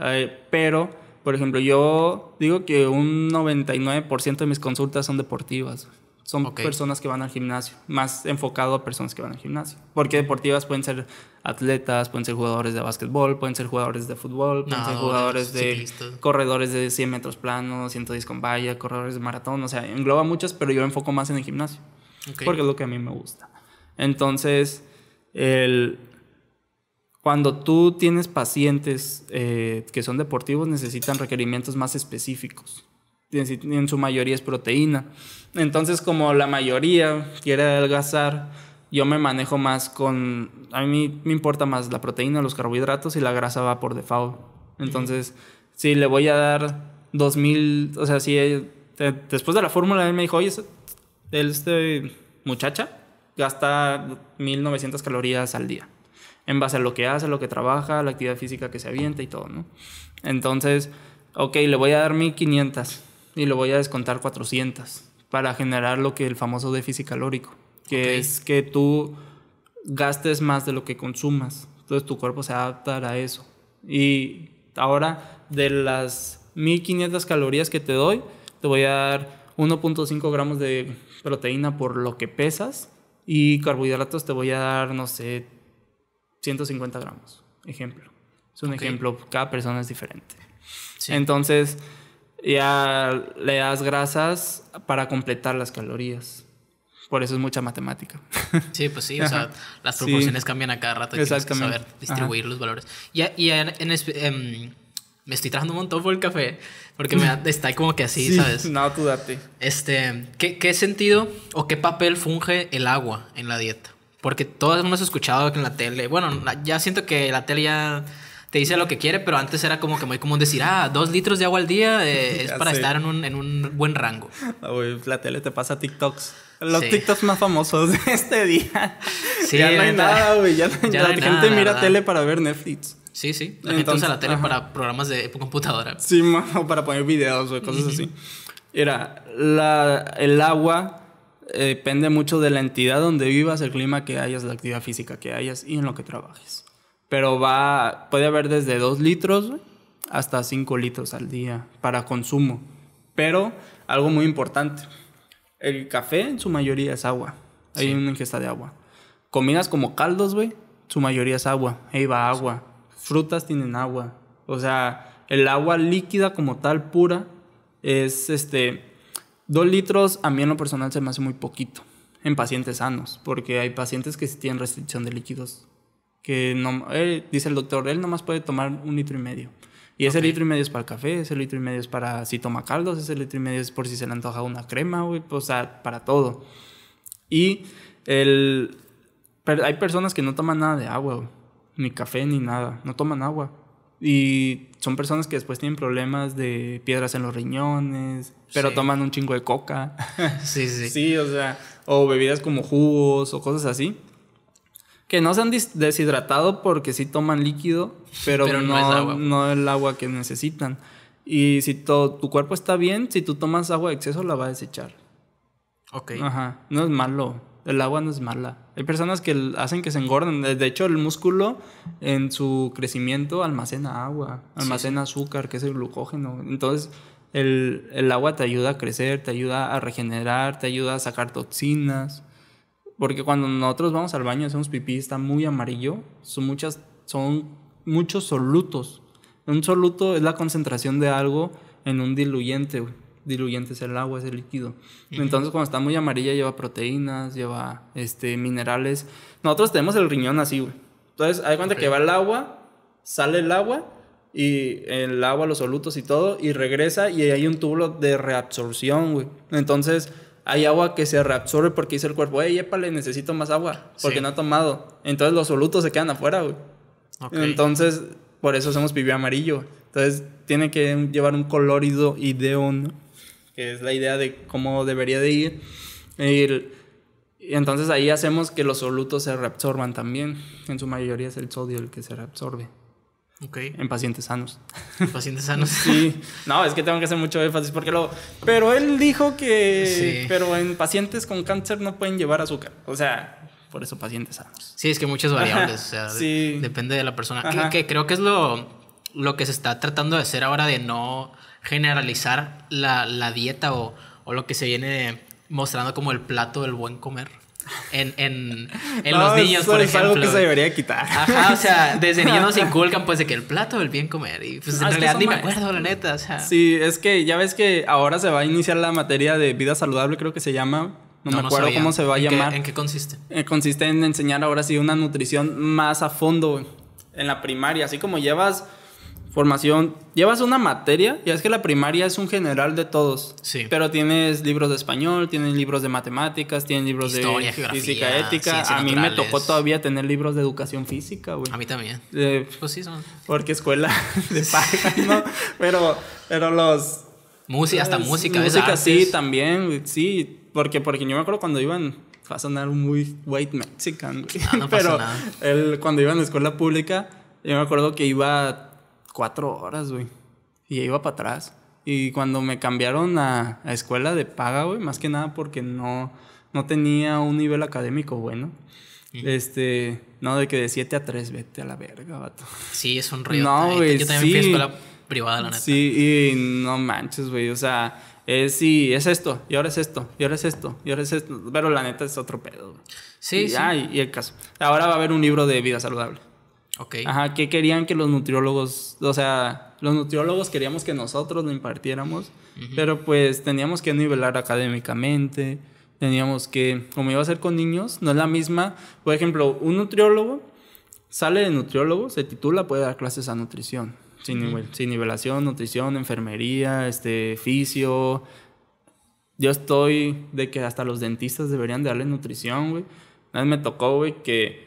Eh, pero, por ejemplo, yo digo que un 99% de mis consultas son deportivas. Son personas que van al gimnasio, más enfocado a personas que van al gimnasio. Porque deportivas pueden ser atletas, pueden ser jugadores de básquetbol, pueden ser jugadores de fútbol, pueden ser jugadores de corredores de 100 metros planos, 110 con valla, corredores de maratón, o sea, engloba muchas, pero yo enfoco más en el gimnasio. Porque es lo que a mí me gusta. Entonces, el, cuando tú tienes pacientes eh, que son deportivos, necesitan requerimientos más específicos. En su mayoría es proteína. Entonces, como la mayoría quiere adelgazar, yo me manejo más con... A mí me importa más la proteína, los carbohidratos y la grasa va por default. Entonces, si le voy a dar 2000, o sea, si después de la fórmula él me dijo, oye, este muchacha gasta 1900 calorías al día. En base a lo que hace, lo que trabaja, la actividad física que se avienta y todo, ¿no? Entonces, ok, le voy a dar 1500 y le voy a descontar 400 para generar lo que el famoso déficit calórico, que es que tú gastes más de lo que consumas. Entonces tu cuerpo se adapta a eso. Y ahora de las 1500 calorías que te doy, te voy a dar 1.5 gramos de proteína por lo que pesas y carbohidratos te voy a dar, no sé, 150 gramos. Ejemplo. Es un ejemplo, cada persona es diferente. Entonces, ya le das grasas para completar las calorías. Por eso es mucha matemática. [laughs] Sí, pues sí, o sea, las proporciones cambian a cada rato y tienes que saber distribuir los valores. Y, y en, em, me estoy trabajando un montón por el café, porque me [laughs] está como que así, ¿sabes? No, tú date. Este, ¿qué, ¿qué, sentido o qué papel funge el agua en la dieta? Porque todos hemos escuchado que en la tele, bueno, ya siento que la tele ya te dice lo que quiere, pero antes era como que muy común decir, ah, dos litros de agua al día eh, [laughs] es para estar en un, en un, buen rango. Ah, la tele te pasa TikToks. Los TikToks más famosos de este día. Sí, ya no hay nada, güey. Ya, la gente mira tele para ver Netflix. Sí, sí. La gente usa la tele para programas de computadora. [laughs] Sí, o para poner videos o cosas así. Era, la, el agua eh, depende mucho de la entidad donde vivas, el clima que hayas, la actividad física que hayas y en lo que trabajes. Pero va, puede haber desde 2 litros hasta 5 litros al día para consumo. Pero algo muy importante, el café en su mayoría es agua. Hay una ingesta de agua. Comidas como caldos, güey, su mayoría es agua. Ahí va agua. Frutas tienen agua. O sea, el agua líquida como tal, pura, es este... Dos litros a mí en lo personal se me hace muy poquito en pacientes sanos, porque hay pacientes que tienen restricción de líquidos que no, eh, dice el doctor, él nomás puede tomar un litro y medio. Y ese litro y medio es para el café, ese litro y medio es para si toma caldos, ese litro y medio es por si se le antoja una crema, güey, o sea, para todo. Y el, hay personas que no toman nada de agua, ni café, ni nada, no toman agua. Y son personas que después tienen problemas de piedras en los riñones, pero toman un chingo de coca. [laughs] Sí, sí. sí, o sea, o bebidas como jugos o cosas así que no se han deshidratado porque sí toman líquido, pero, no, el agua que necesitan. Y si todo, tu cuerpo está bien, si tú tomas agua de exceso, la va a desechar. Ok. Ajá, no es malo. El agua no es mala. Hay personas que hacen que se engorden. De hecho, el músculo en su crecimiento almacena agua, almacena azúcar, que es el glucógeno. Entonces, el, el agua te ayuda a crecer, te ayuda a regenerar, te ayuda a sacar toxinas. Porque cuando nosotros vamos al baño y hacemos pipí, está muy amarillo. Son, muchas, son muchos solutos. Un soluto es la concentración de algo en un diluyente. Diluyente es el agua, es el líquido. Entonces, cuando está muy amarilla, lleva proteínas, lleva este, minerales. Nosotros tenemos el riñón así, güey. Entonces, hay cuenta que va el agua, sale el agua, y el agua, los solutos y todo, y regresa, y hay un tubo de reabsorción, güey. Entonces, hay agua que se reabsorbe porque dice el cuerpo, hey, épale, necesito más agua, porque no ha tomado. Entonces los solutos se quedan afuera, güey. Entonces, por eso hacemos pipí amarillo. Entonces, tiene que llevar un colorido ideón, que es la idea de cómo debería de ir. Y entonces ahí hacemos que los solutos se reabsorban también. En su mayoría es el sodio el que se reabsorbe. En pacientes sanos. En pacientes sanos. [laughs] sí. No, es que tengo que hacer mucho énfasis porque lo... Pero él dijo que... Pero en pacientes con cáncer no pueden llevar azúcar. O sea, por eso pacientes sanos. Sí, es que muchas variables. O sea, depende de la persona. Que, creo que es lo, lo que se está tratando de hacer ahora de no generalizar la, la dieta o, o, lo que se viene mostrando como el plato del buen comer. En, en, en los niños, por es ejemplo. algo que se debería quitar. Ajá, o sea, desde niños nos [laughs] inculcan pues de que el plato del bien comer. Y pues en Ah, realidad ni me acuerdo, la neta. O sea, Sí, es que ya ves que ahora se va a iniciar la materia de vida saludable, creo que se llama. No, me acuerdo sabía. cómo se va a ¿En qué- llamar. ¿En qué consiste? Eh, consiste en enseñar ahora sí una nutrición más a fondo en la primaria. Así como llevas formación, llevas una materia, ya es que la primaria es un general de todos. Sí. Pero tienes libros de español, tienes libros de matemáticas, tienes libros Historia, de geografía, física, ética. A mí me naturales. tocó todavía tener libros de educación física, güey. A mí también. Eh, Pues sí, son porque escuela [laughs] de paga, ¿no? Pero, pero los, música, hasta es- música. Música sí, Artes. también, güey, sí. Porque, porque yo me acuerdo cuando iban. Va a sonar muy white mexican, güey. Ah, no [laughs] pasa Pero nada. él, cuando iba en la escuela pública, yo me acuerdo que iba cuatro horas, güey. Y iba para atrás. Y cuando me cambiaron a, a escuela de paga, güey, más que nada porque no, no tenía un nivel académico bueno. Este, no, de que de 7 a 3, vete a la verga, vato. Sí, es un rollo. No, güey, Yo también fui a sí. escuela privada, la neta. Sí, y no manches, güey. O sea, es sí, es esto, y ahora es esto, y ahora es esto, y ahora es esto. Pero la neta es otro pedo. güey. Sí, y, sí. ya, y, y el caso. Ahora va a haber un libro de vida saludable. Ok. Ajá, que querían que los nutriólogos, o sea, los nutriólogos queríamos que nosotros lo impartiéramos, pero pues teníamos que nivelar académicamente, teníamos que, como iba a ser con niños, no es la misma. Por ejemplo, un nutriólogo sale de nutriólogo, se titula, puede dar clases a nutrición, sin, nivel- sin nivelación, nutrición, enfermería, este, fisio. Yo estoy de que hasta los dentistas deberían de darle nutrición, güey. Una vez me tocó, güey, que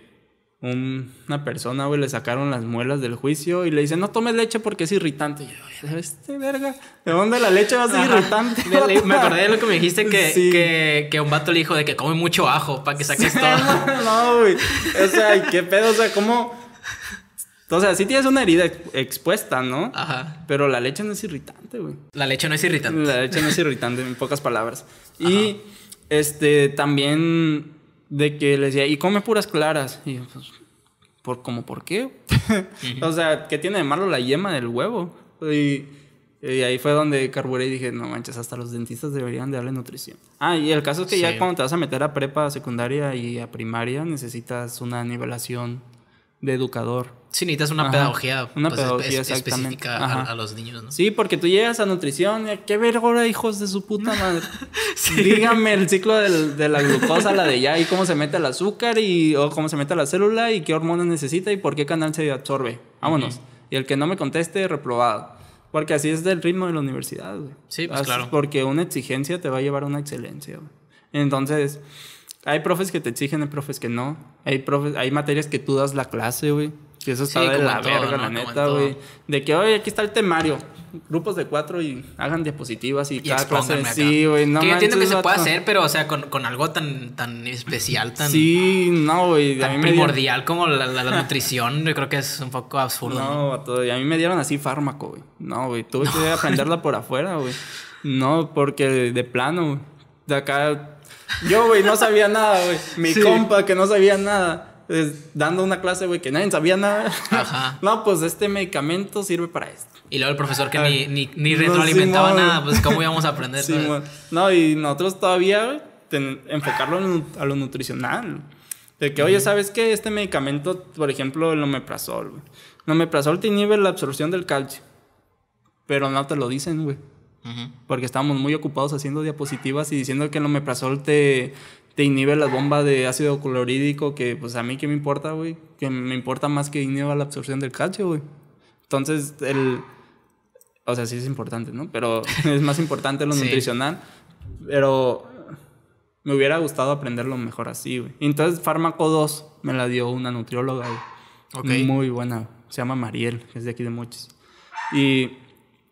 un- una persona, güey, le sacaron las muelas del juicio y le dicen, no tomes leche porque es irritante. Y yo, este verga, ¿de dónde la leche va a ser Ajá. irritante? Me, le- me acordé de lo que me dijiste que, Sí. que, que un vato le dijo de que come mucho ajo para que saques todo. [laughs] no, güey. O sea, ¿y ¿qué pedo? O sea, ¿cómo? O sea, sí tienes una herida ex- expuesta, ¿no? Ajá. Pero la leche no es irritante, güey. La leche no es irritante. La leche no es irritante, en pocas palabras. Y este también de que le decía, y come puras claras. Y yo, pues, ¿por, como, ¿por qué? [laughs] o sea, ¿qué tiene de malo la yema del huevo? Y, y ahí fue donde carburé y dije, no manches, hasta los dentistas deberían de darle nutrición. Ah, y el caso es que Sí. ya cuando te vas a meter a prepa, secundaria y a primaria, necesitas una nivelación de educador. Sí, necesitas una Ajá. pedagogía, Una pues, pedagogía, espe- específica a, a los niños, ¿no? Sí, porque tú llegas a nutrición y qué verga ahora, hijos de su puta madre. [laughs] Dígame el ciclo del- de la glucosa, la de ya, y cómo se mete el azúcar, y o cómo se mete la célula, y qué hormona necesita, y por qué canal se absorbe. Vámonos. Y el que no me conteste, reprobado. Porque así es del ritmo de la universidad, güey. Sí, pues, claro. Porque una exigencia te va a llevar a una excelencia, güey. Entonces, hay profes que te exigen, hay profes que no. Hay, profes, hay materias que tú das la clase, güey. Que eso está Sí, de la todo, verga, ¿no? la neta, güey. De que, oye, aquí está el temario. Grupos de cuatro y hagan diapositivas y, Y cada clase. Sí, güey, no Que yo entiendo que se puede hacer, pero o sea, con, con algo tan, tan especial, tan, Sí, no, güey. Tan mí me dieron- primordial como la, la- la nutrición, yo creo que es un poco absurdo. ¿no? Vato, y a mí me dieron así fármaco, güey. No, güey. Tuve que [laughs] aprenderla por afuera, güey. No, porque de plano, güey. De acá. Yo, güey, no sabía nada, güey. Mi Sí. compa que no sabía nada. Es dando una clase, güey, que nadie sabía nada. Ajá. [laughs] No, pues este medicamento sirve para esto. Y luego el profesor que ni, ni, ni no, retroalimentaba Simón. nada, pues cómo íbamos a aprender. [laughs] Sí, no, y nosotros todavía ten- enfocarlo a lo, a lo nutricional. De que, oye, ¿sabes qué? Este medicamento, por ejemplo, el omeprazol, güey. El omeprazol te inhibe la absorción del calcio. Pero no te lo dicen, güey. Porque estábamos muy ocupados haciendo diapositivas y diciendo que el omeprazol te, te inhibe la bomba de ácido clorhídrico, que pues a mí qué me importa, güey. Que me importa más que inhiba la absorción del calcio, güey. Entonces, el... O sea, sí es importante, ¿no? Pero [laughs] es más importante lo Sí. nutricional. Pero me hubiera gustado aprenderlo mejor así, güey. Entonces, Fármaco 2 me la dio una nutrióloga, güey. Ok. Muy buena. Se llama Mariel, que es de aquí de Mochis. Y,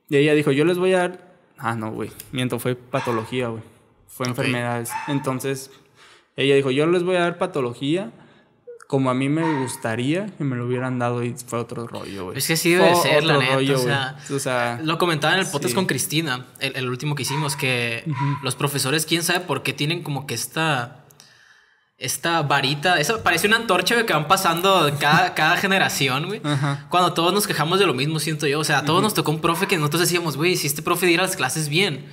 y ella dijo, yo les voy a dar... Ah, no, güey. Miento, fue patología, güey. Fue Ok. enfermedades. Entonces, ella dijo, yo les voy a dar patología como a mí me gustaría que me lo hubieran dado y fue otro rollo, güey. Es que sí debe Fue ser, la neta, o sea, o sea, Lo comentaba en el podcast Sí. con Cristina, el, el último que hicimos, que los profesores, quién sabe por qué tienen como que esta. Esta varita, eso parece una antorcha que van pasando cada, [laughs] cada generación, güey. Cuando todos nos quejamos de lo mismo, siento yo. O sea, a todos nos tocó un profe que nosotros decíamos, güey, si este profe diera las clases bien.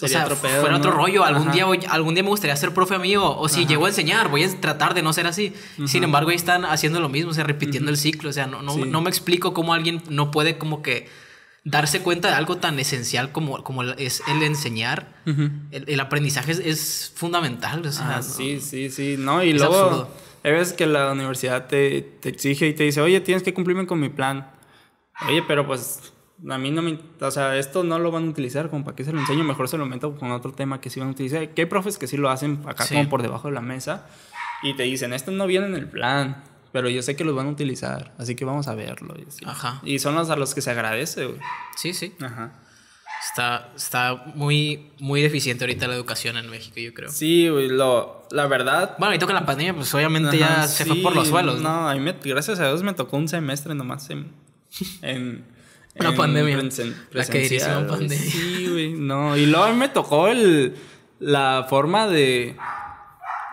O sea, fuera otro rollo. Algún día, algún día me gustaría ser profe amigo. O si llego a enseñar, voy a tratar de no ser así. Sin embargo, ahí están haciendo lo mismo, o sea, repitiendo el ciclo. O sea, no, no, me explico cómo alguien no puede como que darse cuenta de algo tan esencial como, como es el enseñar. el, aprendizaje es, fundamental. O sea, sí, sí, sí. No, y luego es que la universidad te, te exige y te dice, oye, tienes que cumplirme con mi plan. Oye, pero pues a mí no me. O sea, esto no lo van a utilizar, como para qué se lo enseño, mejor se lo meto con otro tema que sí van a utilizar. Que hay profes que sí lo hacen acá como por debajo de la mesa y te dicen, esto no viene en el plan, pero yo sé que los van a utilizar, así que vamos a verlo. Y, Ajá. y son los a los que se agradece, güey. Sí, sí. Ajá. Está, está muy, muy deficiente ahorita la educación en México, yo creo. Sí, güey, lo, la verdad. Bueno, y toca la pandemia, pues obviamente ya se fue por los suelos. No, a mí me, gracias a Dios me tocó un semestre nomás en, en una pandemia. la queridísima pandemia. Sí, güey. No. Y luego a mí me tocó el, la forma de.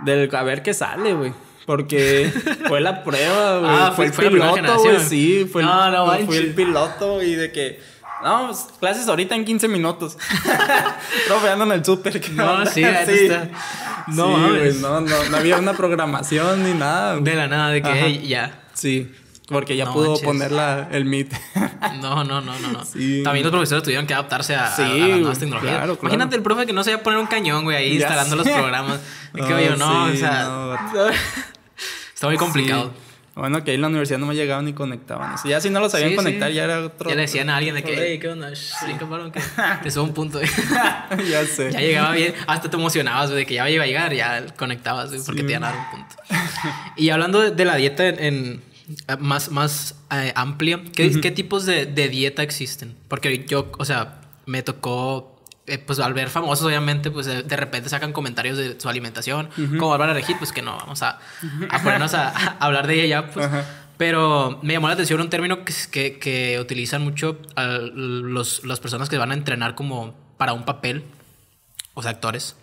Del a ver qué sale, güey. Porque [laughs] fue la prueba, güey. Ah, fue, el piloto, güey. Sí, fue, no, no, fue el piloto y de que. No, pues, clases ahorita en 15 minutos. [laughs] Profe, en el súper. No, sí, [laughs] sí. Está. No, güey, no, no, no había una programación ni nada. De la nada, de que ya. Sí. Porque ya pudo poner la, el MIT. [laughs] no, no, no, no. no. También los profesores tuvieron que adaptarse a, las nuevas tecnologías. Imagínate el profe que no sabía poner un cañón, güey, ahí instalando los programas. no, que [laughs] yo, no, o sea. [laughs] está muy complicado. Bueno, que ahí en la universidad no me llegaban ni conectaban. ya si no lo sabían conectar, ya era otro. Ya le decían a alguien de que, hey, ¿qué onda? que te subo un punto. ya sé. Ya llegaba bien. Hasta te emocionabas de que ya iba a llegar, ya conectabas porque te iban a dar un punto. y hablando de, la dieta en más, más eh, amplia, ¿qué, ¿qué tipos de, de, dieta existen? Porque yo, o sea, me tocó, eh, pues al ver famosos, obviamente, pues de, repente sacan comentarios de su alimentación, como Bárbara Regit, pues que no, vamos a, a ponernos a, hablar de ella, pues. Pero me llamó la atención un término que, que, que utilizan mucho los, las personas que van a entrenar como para un papel, o sea, actores,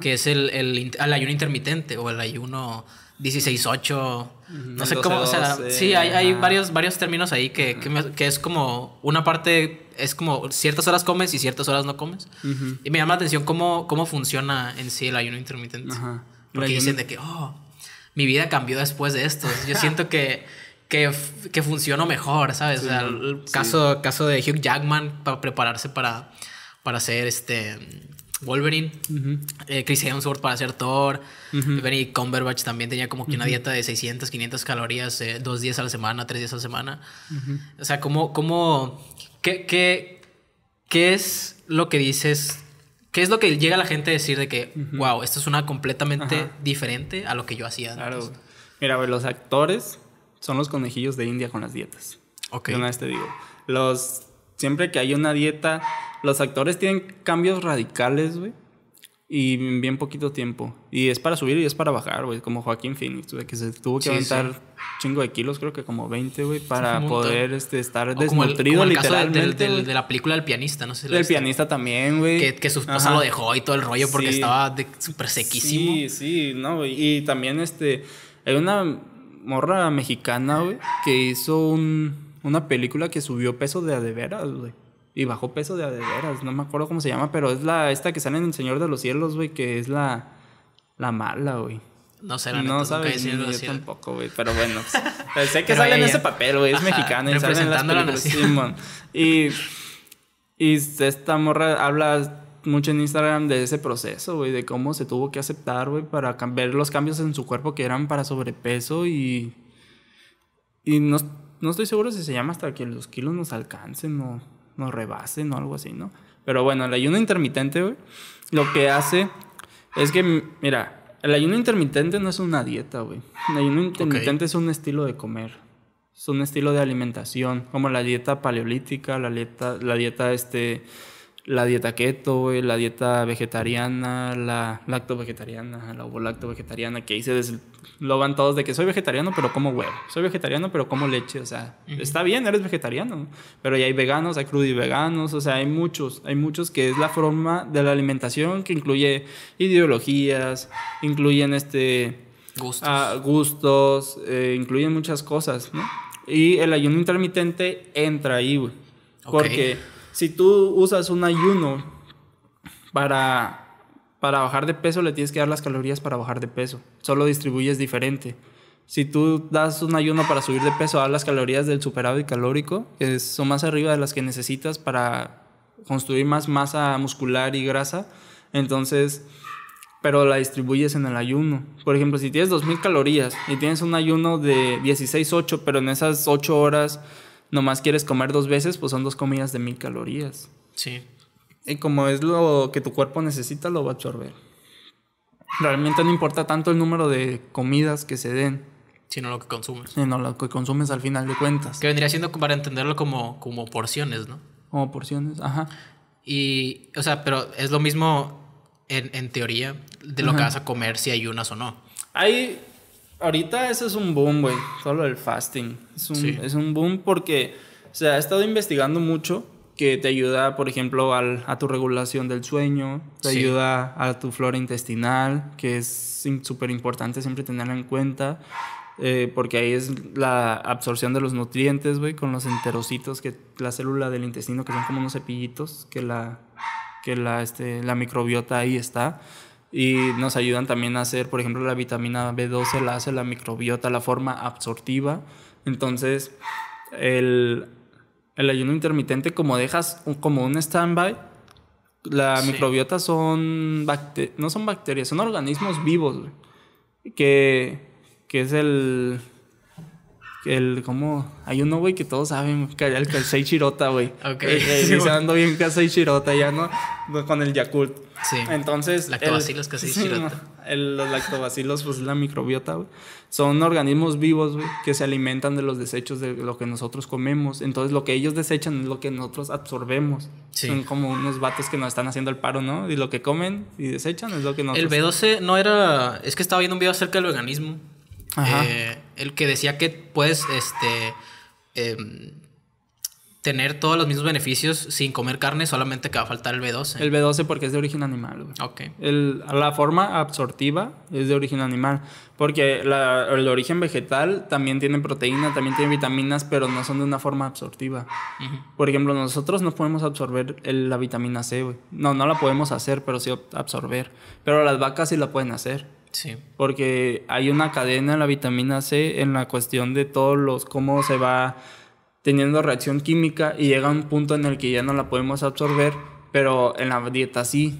que es el, el, el ayuno intermitente o el ayuno 16-8. No sé cómo, o sea, sí, hay, hay varios, varios términos ahí que, que, es como una parte, es como ciertas horas comes y ciertas horas no comes. Y me llama la atención cómo, cómo funciona en sí el ayuno intermitente. Porque dicen de que, oh, mi vida cambió después de esto. Yo siento que, que, que funcionó mejor, ¿sabes? o sea, el caso, caso de Hugh Jackman para prepararse para, para hacer este Wolverine, eh, Chris Hemsworth para hacer Thor, Benny Cumberbatch también tenía como que una dieta de 600, 500 calorías, eh, dos días a la semana, tres días a la semana. O sea, ¿cómo, cómo, qué, qué, qué es lo que dices? ¿Qué es lo que llega a la gente a decir de que, wow, esto es una completamente diferente a lo que yo hacía? Claro. Mira, los actores son los conejillos de India con las dietas. Ok. una vez te digo. Los, siempre que hay una dieta los actores tienen cambios radicales, güey. Y en bien poquito tiempo. Y es para subir y es para bajar, güey. Como Joaquín Phoenix, güey, que se tuvo que aventar chingo de kilos, creo que como 20, güey, para poder este, estar desnutrido literalmente. de la película del pianista, no sé si El pianista también, güey. Que, que, su esposa lo dejó y todo el rollo porque estaba súper sequísimo. Sí, sí, no, güey. Y también este. Hay una morra mexicana, güey, que hizo un, una película que subió peso de a de veras, güey. Y bajó peso de veras, no me acuerdo cómo se llama, pero es la esta que sale en El Señor de los Cielos, güey, que es la, la mala, güey. No sé, la No sabes, ni yo tampoco, güey, pero bueno. [laughs] sé que sale en ese papel, güey, es mexicana y sale en las películas. y, y esta morra habla mucho en Instagram de ese proceso, güey, de cómo se tuvo que aceptar, güey, para ver los cambios en su cuerpo que eran para sobrepeso y... Y no, no estoy seguro si se llama hasta que los kilos nos alcancen o no rebasen o algo así, ¿no? Pero bueno, el ayuno intermitente, güey, lo que hace es que, mira, el ayuno intermitente no es una dieta, güey. El ayuno intermitente es un estilo de comer. Es un estilo de alimentación, como la dieta paleolítica, la dieta, la dieta este, la dieta keto, la dieta vegetariana, la lacto vegetariana, la ovo-lacto vegetariana, que ahí se desloban todos de que soy vegetariano pero como huevo, soy vegetariano pero como leche, o sea, está bien, eres vegetariano, pero ya hay veganos, hay y veganos, o sea, hay muchos, hay muchos que es la forma de la alimentación que incluye ideologías, incluyen este... Gustos. Ah, gustos, eh, incluyen muchas cosas, ¿no? Y el ayuno intermitente entra ahí, güey. Porque si tú usas un ayuno para, para bajar de peso le tienes que dar las calorías para bajar de peso. Solo distribuyes diferente. Si tú das un ayuno para subir de peso, das las calorías del superávit calórico, que son más arriba de las que necesitas para construir más masa muscular y grasa. Entonces, pero la distribuyes en el ayuno. Por ejemplo, si tienes 2000 calorías y tienes un ayuno de 16-8, pero en esas 8 horas nomás quieres comer dos veces, pues son dos comidas de 1000 calorías. Sí. Y como es lo que tu cuerpo necesita, lo va a absorber. Realmente no importa tanto el número de comidas que se den. Sino lo que consumes. Sino lo que consumes al final de cuentas. Que vendría siendo para entenderlo como, como porciones, ¿no? Como porciones, ajá. Y, o sea, pero es lo mismo en, en teoría de lo que vas a comer si ayunas o no. Hay, ahorita eso es un boom, güey, solo el fasting. Es un, es un boom porque se ha estado investigando mucho que te ayuda, por ejemplo, al, a tu regulación del sueño, te ayuda a tu flora intestinal, que es súper importante siempre tenerla en cuenta. Eh, porque ahí es la absorción de los nutrientes, güey, con los enterocitos, que la célula del intestino, que son como unos cepillitos, que la, que la, este, la microbiota ahí está. Y nos ayudan también a hacer, por ejemplo, la vitamina B12 la hace la microbiota, la forma absortiva. Entonces, el, el ayuno intermitente, como dejas como un stand-by, la microbiota son, no son bacterias, son organismos vivos, güey, que que es el. El, ¿cómo? Hay uno, güey, que todos saben, que el Kasei Chirota, güey. [laughs] Ok. Eh, eh, sí, ando bien Kasei Chirota, ya no, con el Yakult. Sí. Entonces. Lactobacilos, Kasei [laughs] Chirota. El, los lactobacilos, pues es la microbiota, güey. Son organismos vivos, güey, que se alimentan de los desechos de lo que nosotros comemos. Entonces, lo que ellos desechan es lo que nosotros absorbemos. Sí. Son como unos vatos que nos están haciendo el paro, ¿no? Y lo que comen y desechan es lo que nosotros. El B12 no era. Es que estaba viendo un video acerca del organismo eh, el que decía que puedes este, em, tener todos los mismos beneficios sin comer carne, solamente que va a faltar el B12. El B12 porque es de origen animal. Ok. la forma absortiva es de origen animal. Porque el origen vegetal también tiene proteína, también tiene vitaminas, pero no son de una forma absortiva. Por ejemplo, nosotros no podemos absorber la vitamina C, No, no la podemos hacer, pero sí absorber. Pero las vacas sí la pueden hacer. Sí. Porque hay una cadena en la vitamina C en la cuestión de todos los, cómo se va teniendo reacción química y llega un punto en el que ya no la podemos absorber, pero en la dieta sí.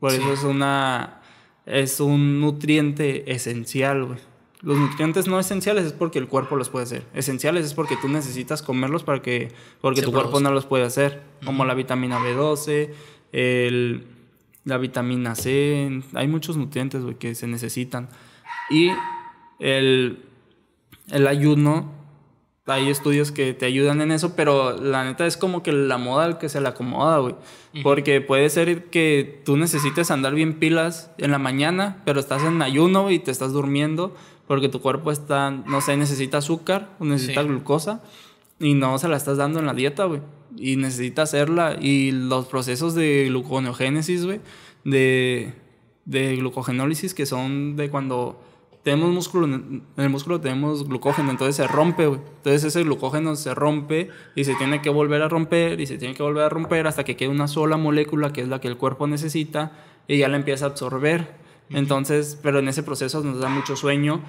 Por eso es una, es un nutriente esencial, güey. Los nutrientes no esenciales es porque el cuerpo los puede hacer. Esenciales es porque tú necesitas comerlos para que, porque tu cuerpo no los puede hacer. Como la vitamina B12, el la vitamina C, hay muchos nutrientes que se necesitan. Y el, el ayuno, hay estudios que te ayudan en eso, pero la neta es como que la moda al que se le acomoda, güey. Porque puede ser que tú necesites andar bien pilas en la mañana, pero estás en ayuno y te estás durmiendo porque tu cuerpo está, no sé, necesita azúcar o necesita glucosa y no se la estás dando en la dieta, güey y necesita hacerla. Y los procesos de gluconeogénesis, güey, de, de glucogenólisis, que son de cuando tenemos músculo, en el músculo tenemos glucógeno, entonces se rompe, güey. Entonces ese glucógeno se rompe y se tiene que volver a romper y se tiene que volver a romper hasta que quede una sola molécula que es la que el cuerpo necesita y ya la empieza a absorber. Entonces, pero en ese proceso nos da mucho sueño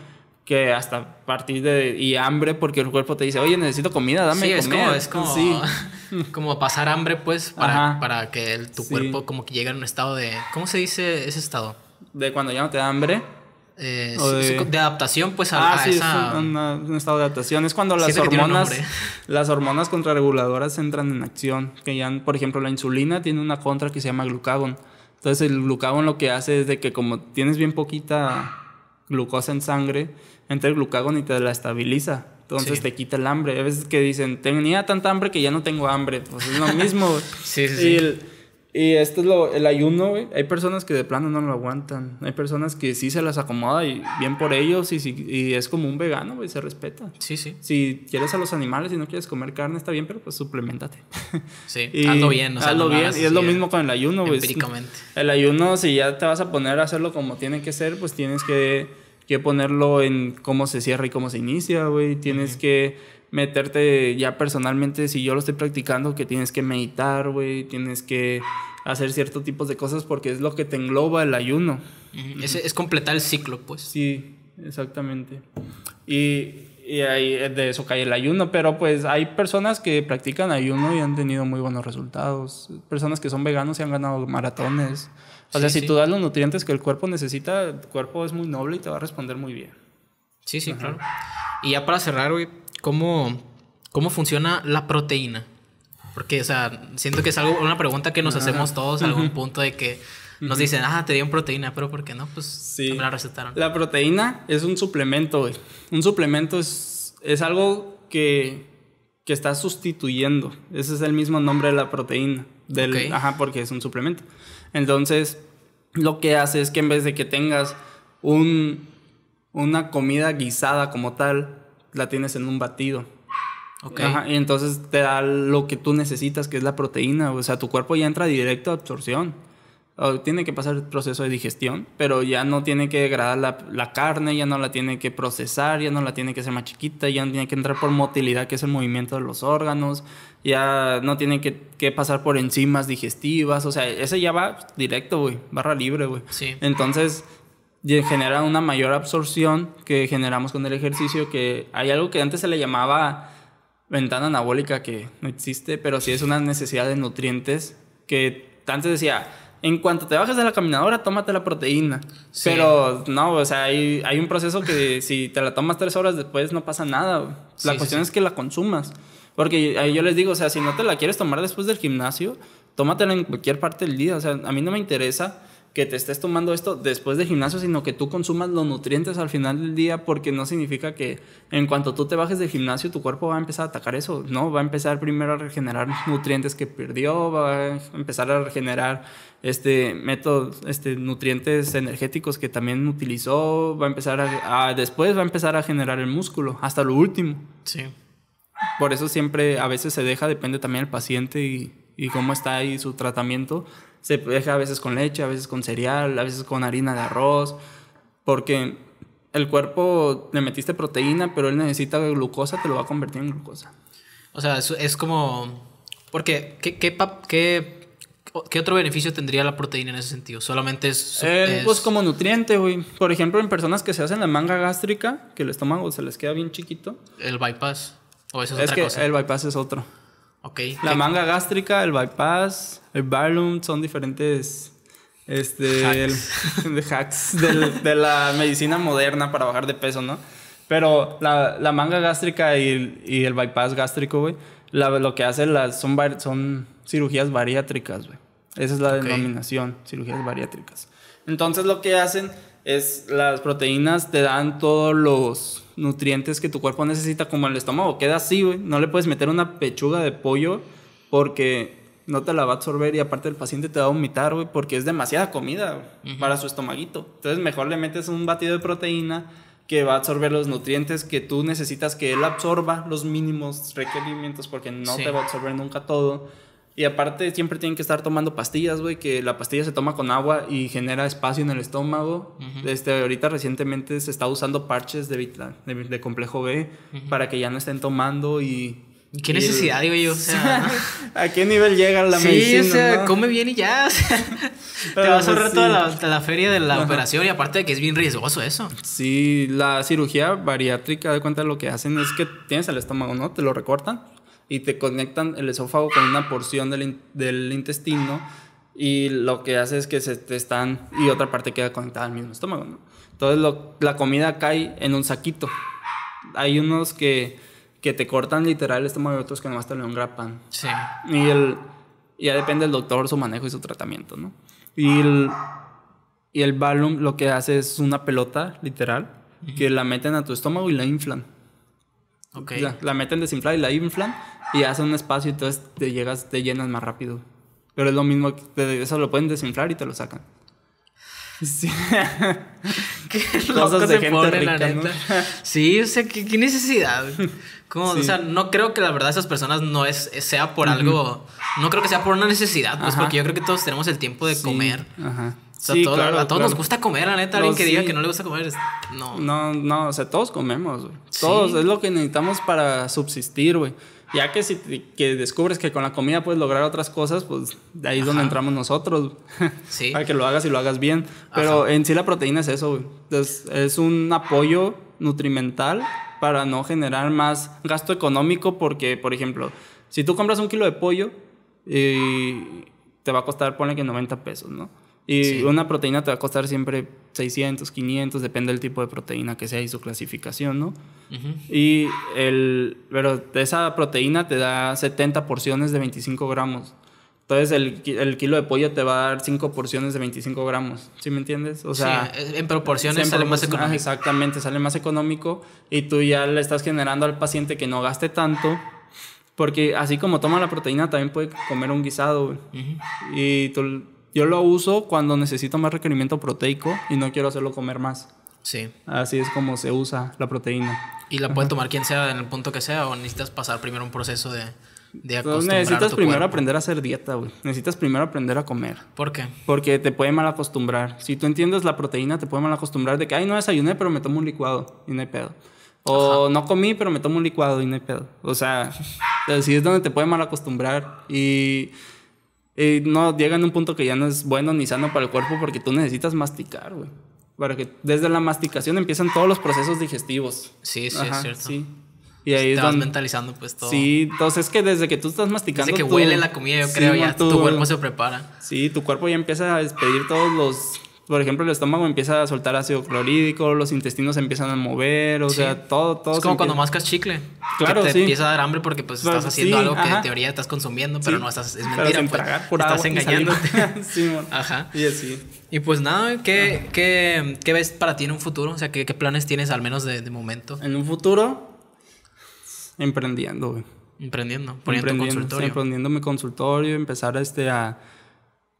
que hasta partir de y hambre porque el cuerpo te dice oye necesito comida dame sí, es como es como, [laughs] como pasar hambre pues para, para que tu cuerpo como que llegue a un estado de cómo se dice ese estado de cuando ya no te da hambre. Eh, de... adaptación pues a, ah, sí, es un, estado de adaptación. Es cuando las hormonas [laughs] las hormonas contrarreguladoras entran en acción que ya por ejemplo la insulina tiene una contra que se llama glucagón. Entonces el glucagón lo que hace es de que como tienes bien poquita glucosa en sangre entra el glucagón y te la estabiliza. Entonces te quita el hambre. A veces que dicen, tenía tanta hambre que ya no tengo hambre. Pues es lo mismo. sí, [laughs] sí, sí. Y, esto es lo, el ayuno, güey. Hay personas que de plano no lo aguantan. Hay personas que sí se las acomoda y bien por ellos. Y, y es como un vegano, güey, se respeta. Sí, sí. Si quieres a los animales y no quieres comer carne, está bien, pero pues suplementate. Sí, [laughs] y hazlo bien. O sea, hazlo bien. Y es lo mismo con el ayuno, güey. El ayuno, si ya te vas a poner a hacerlo como tiene que ser, pues tienes que que ponerlo en cómo se cierra y cómo se inicia, güey. Tienes que meterte ya personalmente, si yo lo estoy practicando, que tienes que meditar, güey. Tienes que hacer ciertos tipos de cosas porque es lo que te engloba el ayuno. es, es, completar el ciclo, pues. Sí, exactamente. Y, y ahí de eso cae el ayuno, pero pues hay personas que practican ayuno y han tenido muy buenos resultados. Personas que son veganos y han ganado maratones. O sea, si tú das los nutrientes que el cuerpo necesita, el cuerpo es muy noble y te va a responder muy bien. Sí, sí, claro. Y ya para cerrar, güey, ¿cómo, ¿cómo funciona la proteína? Porque, o sea, siento que es algo, una pregunta que nos hacemos todos a algún punto de que nos dicen, ah, te dieron proteína, pero ¿por qué no? Pues sí. me la recetaron. La proteína es un suplemento, güey. Un suplemento es, es algo que, que está sustituyendo. Ese es el mismo nombre de la proteína. Del, Ajá, porque es un suplemento. Entonces, lo que hace es que en vez de que tengas un, una comida guisada como tal, la tienes en un batido. Y entonces te da lo que tú necesitas, que es la proteína. O sea, tu cuerpo ya entra directo a absorción tiene que pasar el proceso de digestión, pero ya no tiene que degradar la, la, carne, ya no la tiene que procesar, ya no la tiene que hacer más chiquita, ya no tiene que entrar por motilidad, que es el movimiento de los órganos, ya no tiene que, que pasar por enzimas digestivas, o sea, ese ya va directo, güey, barra libre, güey. Sí. Entonces, genera una mayor absorción que generamos con el ejercicio, que hay algo que antes se le llamaba ventana anabólica, que no existe, pero sí es una necesidad de nutrientes que antes decía, en cuanto te bajes de la caminadora, tómate la proteína. Pero no, o sea, hay, hay, un proceso que [laughs] si te la tomas tres horas después no pasa nada. La cuestión es que la consumas. Porque yo les digo, o sea, si no te la quieres tomar después del gimnasio, tómatela en cualquier parte del día. O sea, a mí no me interesa que te estés tomando esto después del gimnasio, sino que tú consumas los nutrientes al final del día, porque no significa que en cuanto tú te bajes del gimnasio, tu cuerpo va a empezar a atacar eso, ¿no? Va a empezar primero a regenerar nutrientes que perdió, va a empezar a regenerar este métodos, este, nutrientes energéticos que también utilizó, va a empezar a, después va a empezar a generar el músculo, hasta lo último. Sí. Por eso siempre a veces se deja, depende también del paciente y, y cómo está ahí su tratamiento se deja a veces con leche, a veces con cereal, a veces con harina de arroz, porque el cuerpo le metiste proteína, pero él necesita glucosa, te lo va a convertir en glucosa. O sea, es, es como... Porque, ¿qué, qué, qué, qué, otro beneficio tendría la proteína en ese sentido? Solamente es... Eh, Pues como nutriente, güey. Por ejemplo, en personas que se hacen la manga gástrica, que el estómago se les queda bien chiquito. El bypass. ¿O eso es, es que el bypass es otro. Ok. La manga gástrica, el bypass, el Barloom son diferentes este, hacks, [laughs] de, hacks de la medicina moderna para bajar de peso, ¿no? Pero la, la manga gástrica y el, y el bypass gástrico, güey, lo que hacen las, son, son cirugías bariátricas, güey. Esa es la denominación, cirugías bariátricas. Entonces lo que hacen es las proteínas te dan todos los nutrientes que tu cuerpo necesita, como el estómago queda así, güey. No le puedes meter una pechuga de pollo porque no te la va a absorber y aparte el paciente te va a vomitar, güey, porque es demasiada comida para su estomaguito. Entonces mejor le metes un batido de proteína que va a absorber los nutrientes que tú necesitas que él absorba, los mínimos requerimientos, porque no te va a absorber nunca todo y aparte siempre tienen que estar tomando pastillas, güey, que la pastilla se toma con agua y genera espacio en el estómago. este, ahorita recientemente se está usando parches de, de, complejo B para que ya no estén tomando y... ¿Qué necesidad, digo yo? O sea, [laughs] ¿A qué nivel llega la medicina? Sí, o sea, come bien y ya. [laughs] te vas a ahorrar toda la, feria de la operación y aparte de que es bien riesgoso eso. Sí, la cirugía bariátrica, de cuenta lo que hacen es que tienes el estómago, ¿no? Te lo recortan y te conectan el esófago con una porción del, del intestino y lo que hace es que se te están y otra parte queda conectada al mismo estómago, ¿no? Entonces la comida cae en un saquito. Hay unos que, que te cortan literal el estómago y otros que nomás te lo engrapan. Sí. Y el, ya depende del doctor, su manejo y su tratamiento, ¿no? Y el, y el Valium lo que hace es una pelota, literal, que la meten a tu estómago y la inflan. Okay. la meten desinflar y la inflan y hacen un espacio y entonces te llegas, te llenas más rápido. Pero es lo mismo, eso lo pueden desinflar y te lo sacan. Sí. [laughs] qué Cosas de gente rica, ¿no? [laughs] Sí, o sea, ¿qué, qué necesidad? ¿Cómo? O sea, no creo que la verdad esas personas no es, sea por algo, no creo que sea por una necesidad, pues porque yo creo que todos tenemos el tiempo de comer. Ajá. Sí, claro, a todos nos gusta comer, la neta. Alguien que diga que no le gusta comer, no. No, no, o sea, todos comemos, güey. Todos, es lo que necesitamos para subsistir, güey. Ya que si que descubres que con la comida puedes lograr otras cosas, pues de ahí es donde entramos nosotros. [laughs] Sí. para que lo hagas y lo hagas bien. Pero en sí la proteína es eso, güey. Es, es un apoyo nutrimental para no generar más gasto económico porque, por ejemplo, si tú compras un kilo de pollo, y te va a costar, ponle que 90 pesos, ¿no? Y una proteína te va a costar siempre 600, 500, depende del tipo de proteína que sea y su clasificación, ¿no? Y el, pero esa proteína te da 70 porciones de 25 gramos. Entonces el, el, kilo de pollo te va a dar 5 porciones de 25 gramos, ¿sí me entiendes? O sea, sí, en proporciones sale más económico. Exactamente, sale más económico y tú ya le estás generando al paciente que no gaste tanto porque así como toma la proteína, también puede comer un guisado. Y yo lo uso cuando necesito más requerimiento proteico y no quiero hacerlo comer más. Sí. Así es como se usa la proteína. ¿Y la puede tomar quien sea en el punto que sea o necesitas pasar primero un proceso de, de acostumbrar necesitas primero aprender a hacer dieta, güey. Necesitas primero aprender a comer. ¿Por qué? Porque te puede mal acostumbrar. Si tú entiendes la proteína, te puede mal acostumbrar de que, ay, no desayuné, pero me tomo un licuado y no hay pedo. O no comí, pero me tomo un licuado y no hay pedo. O sea, [laughs] así es donde te puede mal acostumbrar. Y, no llega en un punto que ya no es bueno ni sano para el cuerpo porque tú necesitas masticar, güey. Para que desde la masticación empiezan todos los procesos digestivos. Sí, sí, es cierto. Sí. Y ahí te vas mentalizando pues todo. Sí, entonces es que desde que tú estás masticando. Desde que huele la comida, yo creo, ya tu cuerpo se prepara. Sí, tu cuerpo ya empieza a despedir todos los por ejemplo, el estómago empieza a soltar ácido clorhídrico, los intestinos se empiezan a mover, o sea, todo, todo. Es como cuando mascas chicle. Claro, que te empieza a dar hambre porque pues estás haciendo algo que en teoría estás consumiendo, pero no estás, es mentira. Pues, estás engañándote. [laughs] [laughs] sí, Ajá. Y así. Y pues nada, ¿qué, ¿qué, ¿qué, ves para ti en un futuro? O sea, ¿qué, qué planes tienes al menos de, de, momento? En un futuro, emprendiendo, güey. Emprendiendo, poniendo consultorio. emprendiendo mi consultorio, empezar este a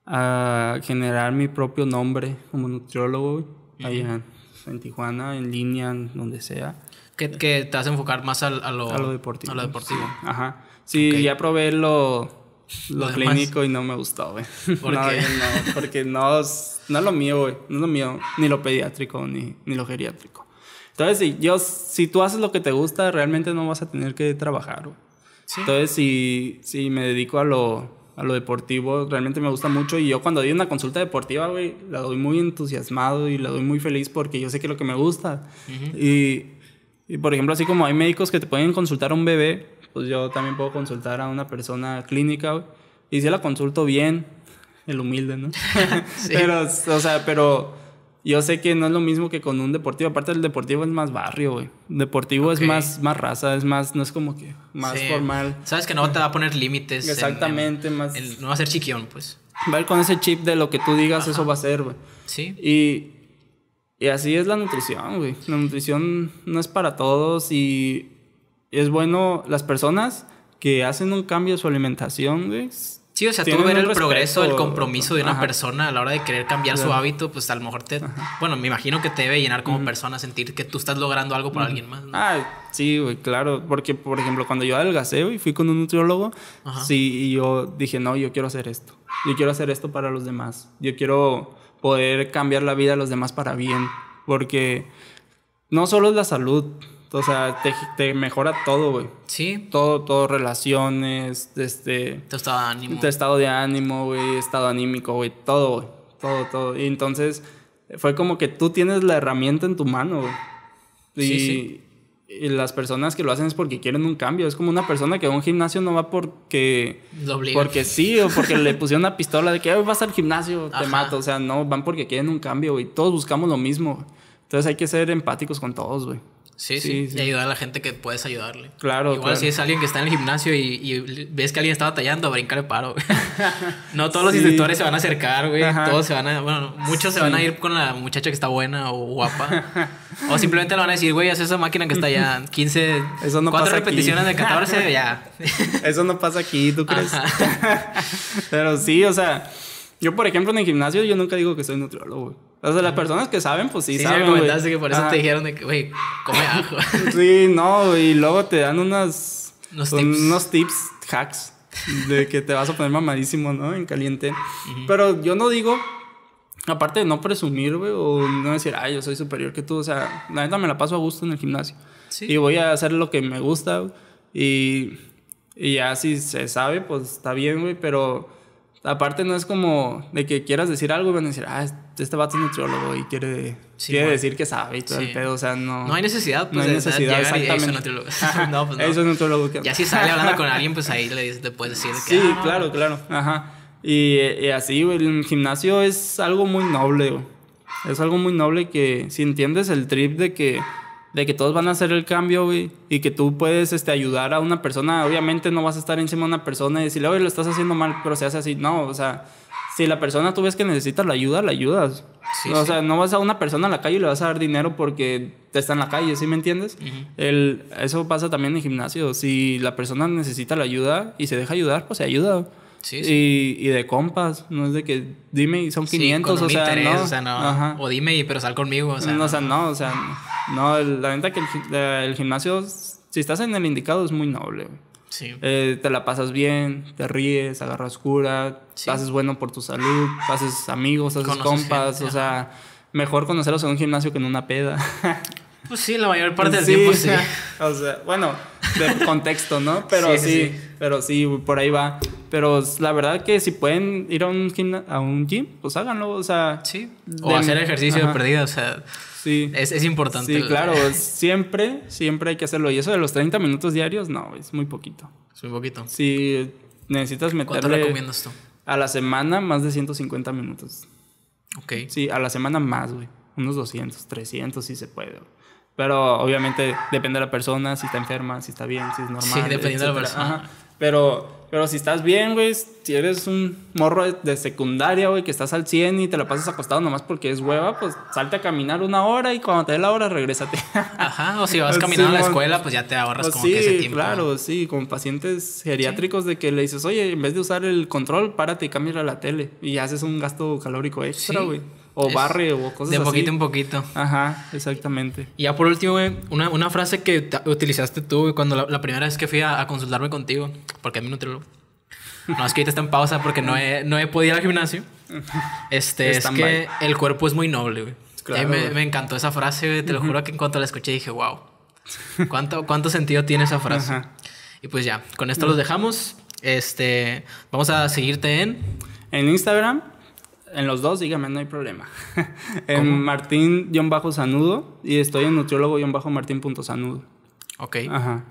a generar mi propio nombre como nutriólogo allá en Tijuana, en línea, donde sea. ¿Qué, que te vas a enfocar más a, lo, a lo deportivo? A lo deportivo. Ajá. Sí, ya probé lo, lo, clínico y no me gustó, güey. [laughs] ¿Por no, qué? No, porque no, no es lo mío, güey. No es lo mío, ni lo pediátrico, ni, ni lo geriátrico. Entonces, si, yo, si tú haces lo que te gusta, realmente no vas a tener que trabajar, güey. Entonces, si, si me dedico a lo, a lo deportivo, realmente me gusta mucho. Y yo cuando doy una consulta deportiva, güey, la doy muy entusiasmado y la doy muy feliz porque yo sé que es lo que me gusta. y, y, por ejemplo, así como hay médicos que te pueden consultar a un bebé, pues yo también puedo consultar a una persona clínica, güey. Y si la consulto bien, el humilde, ¿no? [laughs] [laughs] Pero, o sea, pero yo sé que no es lo mismo que con un deportivo. Aparte, el deportivo es más barrio, güey. Deportivo es más, más raza, es más, no es como que más formal. Sabes que no te va a poner límites. Exactamente, más. no va a ser chiquión, pues. Va a ir con ese chip de lo que tú digas, eso va a ser, güey. Sí. Y, y así es la nutrición, güey. La nutrición no es para todos y es bueno las personas que hacen un cambio en su alimentación, güey Sí, o sea, tú ver el progreso, el compromiso de una persona a la hora de querer cambiar su hábito, pues a lo mejor te. Bueno, me imagino que te debe llenar como persona sentir que tú estás logrando algo por alguien más. Ah, sí, güey, claro. Porque, por ejemplo, cuando yo adelgacé y fui con un nutriólogo, sí, y yo dije, no, yo quiero hacer esto. Yo quiero hacer esto para los demás. Yo quiero poder cambiar la vida de los demás para bien. Porque no solo es la salud, o sea, te, mejora todo, güey. Sí. Todo, todo, relaciones, este... Tu estado de ánimo. Tu estado de ánimo, güey, estado anímico, güey, todo, güey. Todo, todo. Y entonces fue como que tú tienes la herramienta en tu mano, güey. Y, sí, sí. y las personas que lo hacen es porque quieren un cambio. Es como una persona que a un gimnasio no va porque... Lo porque sí, o porque le pusieron una pistola de que vas al gimnasio, te mato. O sea, no, van porque quieren un cambio, güey. Todos buscamos lo mismo. Entonces hay que ser empáticos con todos, güey. Sí, sí, Y ayudar a la gente que puedes ayudarle. Claro. Igual si es alguien que está en el gimnasio y, ves que alguien está batallando, brincar paro. [laughs] no todos los instructores se van a acercar, güey. Todos se van a. Bueno, muchos se van a ir con la muchacha que está buena o guapa. [laughs] o simplemente le van a decir, güey, haz esa máquina que está allá. 15. Eso no cuatro repeticiones de 14, [laughs] ya. Eso no pasa aquí, ¿tú crees? Pero sí, o sea. Yo, por ejemplo, en el gimnasio, yo nunca digo que soy nutriólogo, o sea, las personas que saben, pues sí, sí saben. Sí, comentaste que por eso te dijeron de que, güey, come ajo. [laughs] sí, no, y luego te dan unas. Unos tips. Unos tips, hacks, de que te vas a poner mamadísimo, ¿no? En caliente. Pero yo no digo aparte de no presumir, güey, o no decir, ay, yo soy superior que tú, o sea, la neta me la paso a gusto en el gimnasio. Sí. Y voy a hacer lo que me gusta, y, y ya si se sabe, pues está bien, güey, pero aparte no es como de que quieras decir algo y van a decir, ah, este vato es nutriólogo y quiere, Sí, quiere bueno. decir que sabe y todo Sí. el pedo, o sea, no... No hay necesidad, pues, No hay necesidad, y, "Ey, soy exactamente. nutriólogo". [laughs] no, pues no. Eso es nutriólogo que... Ya si sale hablando con [laughs] alguien, pues ahí le te puedes decir que. Sí, "Ah, claro, claro. Ajá. Y, y así, el gimnasio es algo muy noble. Es algo muy noble que si entiendes el trip de que, de que todos van a hacer el cambio, güey, y que tú puedes este, ayudar a una persona, obviamente no vas a estar encima de una persona y decirle, oye, lo estás haciendo mal, pero se hace así. No, o sea, si la persona tú ves que necesita la ayuda, la ayudas. Sí, o sí. sea, no vas a una persona a la calle y le vas a dar dinero porque te está en la calle, ¿sí me entiendes? el, eso pasa también en el gimnasio. Si la persona necesita la ayuda y se deja ayudar, pues se ayuda. Sí, Y, y de compas, no es de que dime y son Sí, 500, con o sea, interés, no. o sea, no. Ajá. O dime, y- pero sal conmigo, o sea. no, o sea, no, o sea, no, el- la neta que el, gi- el gimnasio, si estás en el indicado, es muy noble. Sí. Eh, te la pasas bien, te ríes, agarras cura, haces bueno por tu salud, haces amigos, haces Conoces compas, gente, o sea, mejor conocerlos en un gimnasio que en una peda. [laughs] Pues sí, la mayor parte del Sí, tiempo sí. [laughs] O sea, bueno, de contexto, ¿no? Pero Sí, sí, sí, sí. pero sí, por ahí va. Pero la verdad que si pueden ir a un gimna- a un gym, pues háganlo, o sea, Sí. O de- hacer ejercicio de ajá. perdida, o sea, sí. es, es importante. Sí, el- claro, siempre, siempre hay que hacerlo. Y eso de los 30 minutos diarios, no, es muy poquito. Es muy poquito. Si necesitas ¿Cuánto meterle recomiendas tú? a la semana más de 150 minutos. Ok. Sí, a la semana más, güey. Unos 200, 300 si se puede. güey. Pero obviamente depende de la persona, si está enferma, si está bien, si es normal. Sí, dependiendo de la persona. Ajá. Pero, pero si estás bien, güey, si eres un morro de, de secundaria, güey, que estás al 100 y te la pasas acostado nomás porque es hueva, pues salte a caminar una hora y cuando te dé la hora, regrésate. [laughs] Ajá, o si vas Sí, caminando a la escuela, pues ya te ahorras Pues como sí, que ese tiempo. claro, sí, con pacientes geriátricos de que le dices, oye, en vez de usar el control, párate y cambia a la tele. Y haces un gasto calórico extra, Sí. güey. O Es barre o cosas De así. poquito en poquito. Ajá, exactamente. Y ya por último, güey, una, una frase que utilizaste tú güey, cuando la, la primera vez que fui a, a consultarme contigo, porque a mí nutriólogo. No, es que ahorita está en pausa porque no he, no he podido ir al gimnasio. Este, es que el cuerpo es muy noble, güey. Claro, me, me encantó esa frase, güey. Te lo juro que en cuanto la escuché dije, wow. [laughs] ¿Cuánto, cuánto sentido tiene esa frase? Ajá. Y pues ya, con esto los dejamos. Este, vamos a seguirte en. En Instagram, en los dos, dígame, no hay problema. [laughs] en Martín-Sanudo y estoy en nutriólogo-martín.sanudo. Ok. Ajá.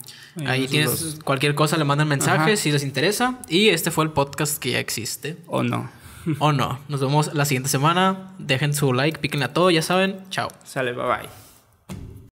Ahí tienes dos. cualquier cosa, le mandan mensajes Ajá. si les interesa. Y este fue el podcast que ya existe. O no. o no. Nos vemos la siguiente semana. Dejen su like, píquenle a todo, ya saben. Chao. Sale, bye bye.